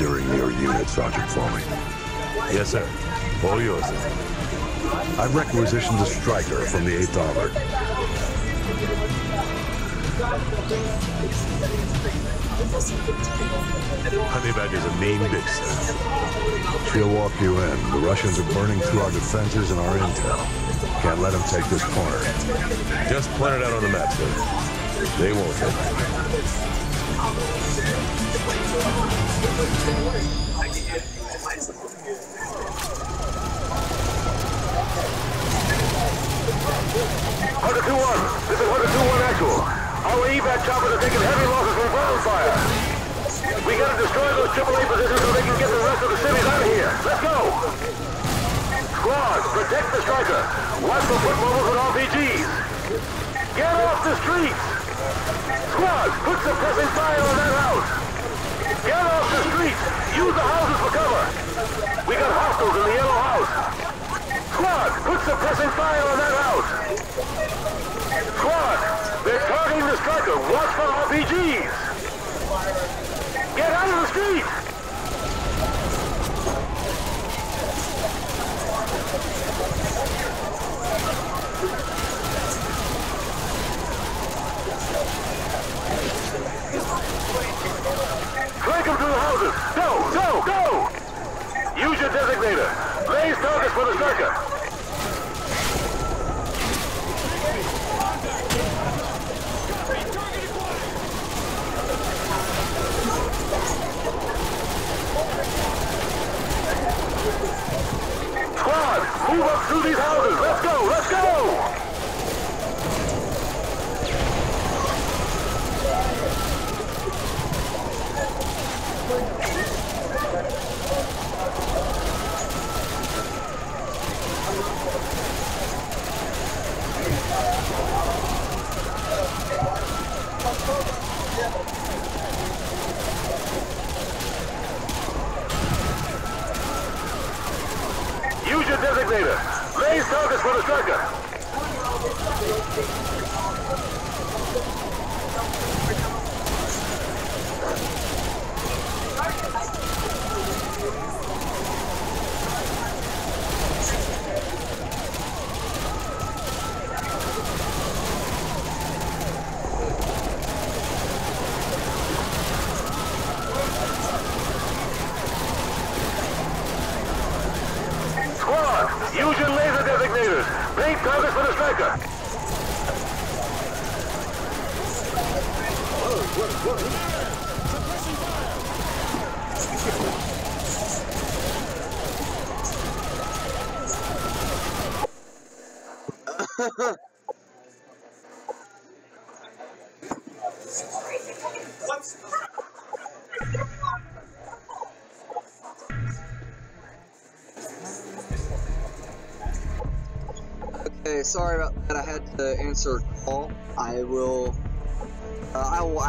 during your unit, Sergeant Foley. Yes, sir. All yours. I've requisitioned a Stryker from the 8th Armored. Honey Badger is a mean bitch, sir. She'll walk you in. The Russians are burning through our defenses and our intel. Can't let them take this corner. Just point it out on the map, sir. They won't hit. Hunter 2-1, this is Hunter 2-1 actual. Our evac choppers are taking heavy losses from ground fire. We gotta destroy those AAA positions so they can get the rest of the cities out of here. Let's go! Squad, protect the Stryker. Watch for foot mobiles and RPGs. Get off the streets! Squad, put suppressing fire on that house. Get off the streets! Use the houses for cover. We got hostiles in the yellow house. Squad, put suppressing fire on that house. Squad, they're targeting the Stryker. Watch for RPGs. Get out of the street. Flank them to the houses. Go, go, go! Use your designator. Blaze targets for the Stryker. Squad, move up through these houses. Let's go, let's go! Use. Raise targets for the Stryker. Squad, use your laser designators. Paint targets for the Stryker. Okay, sorry about that. I had to answer a call. I will. Uh, I will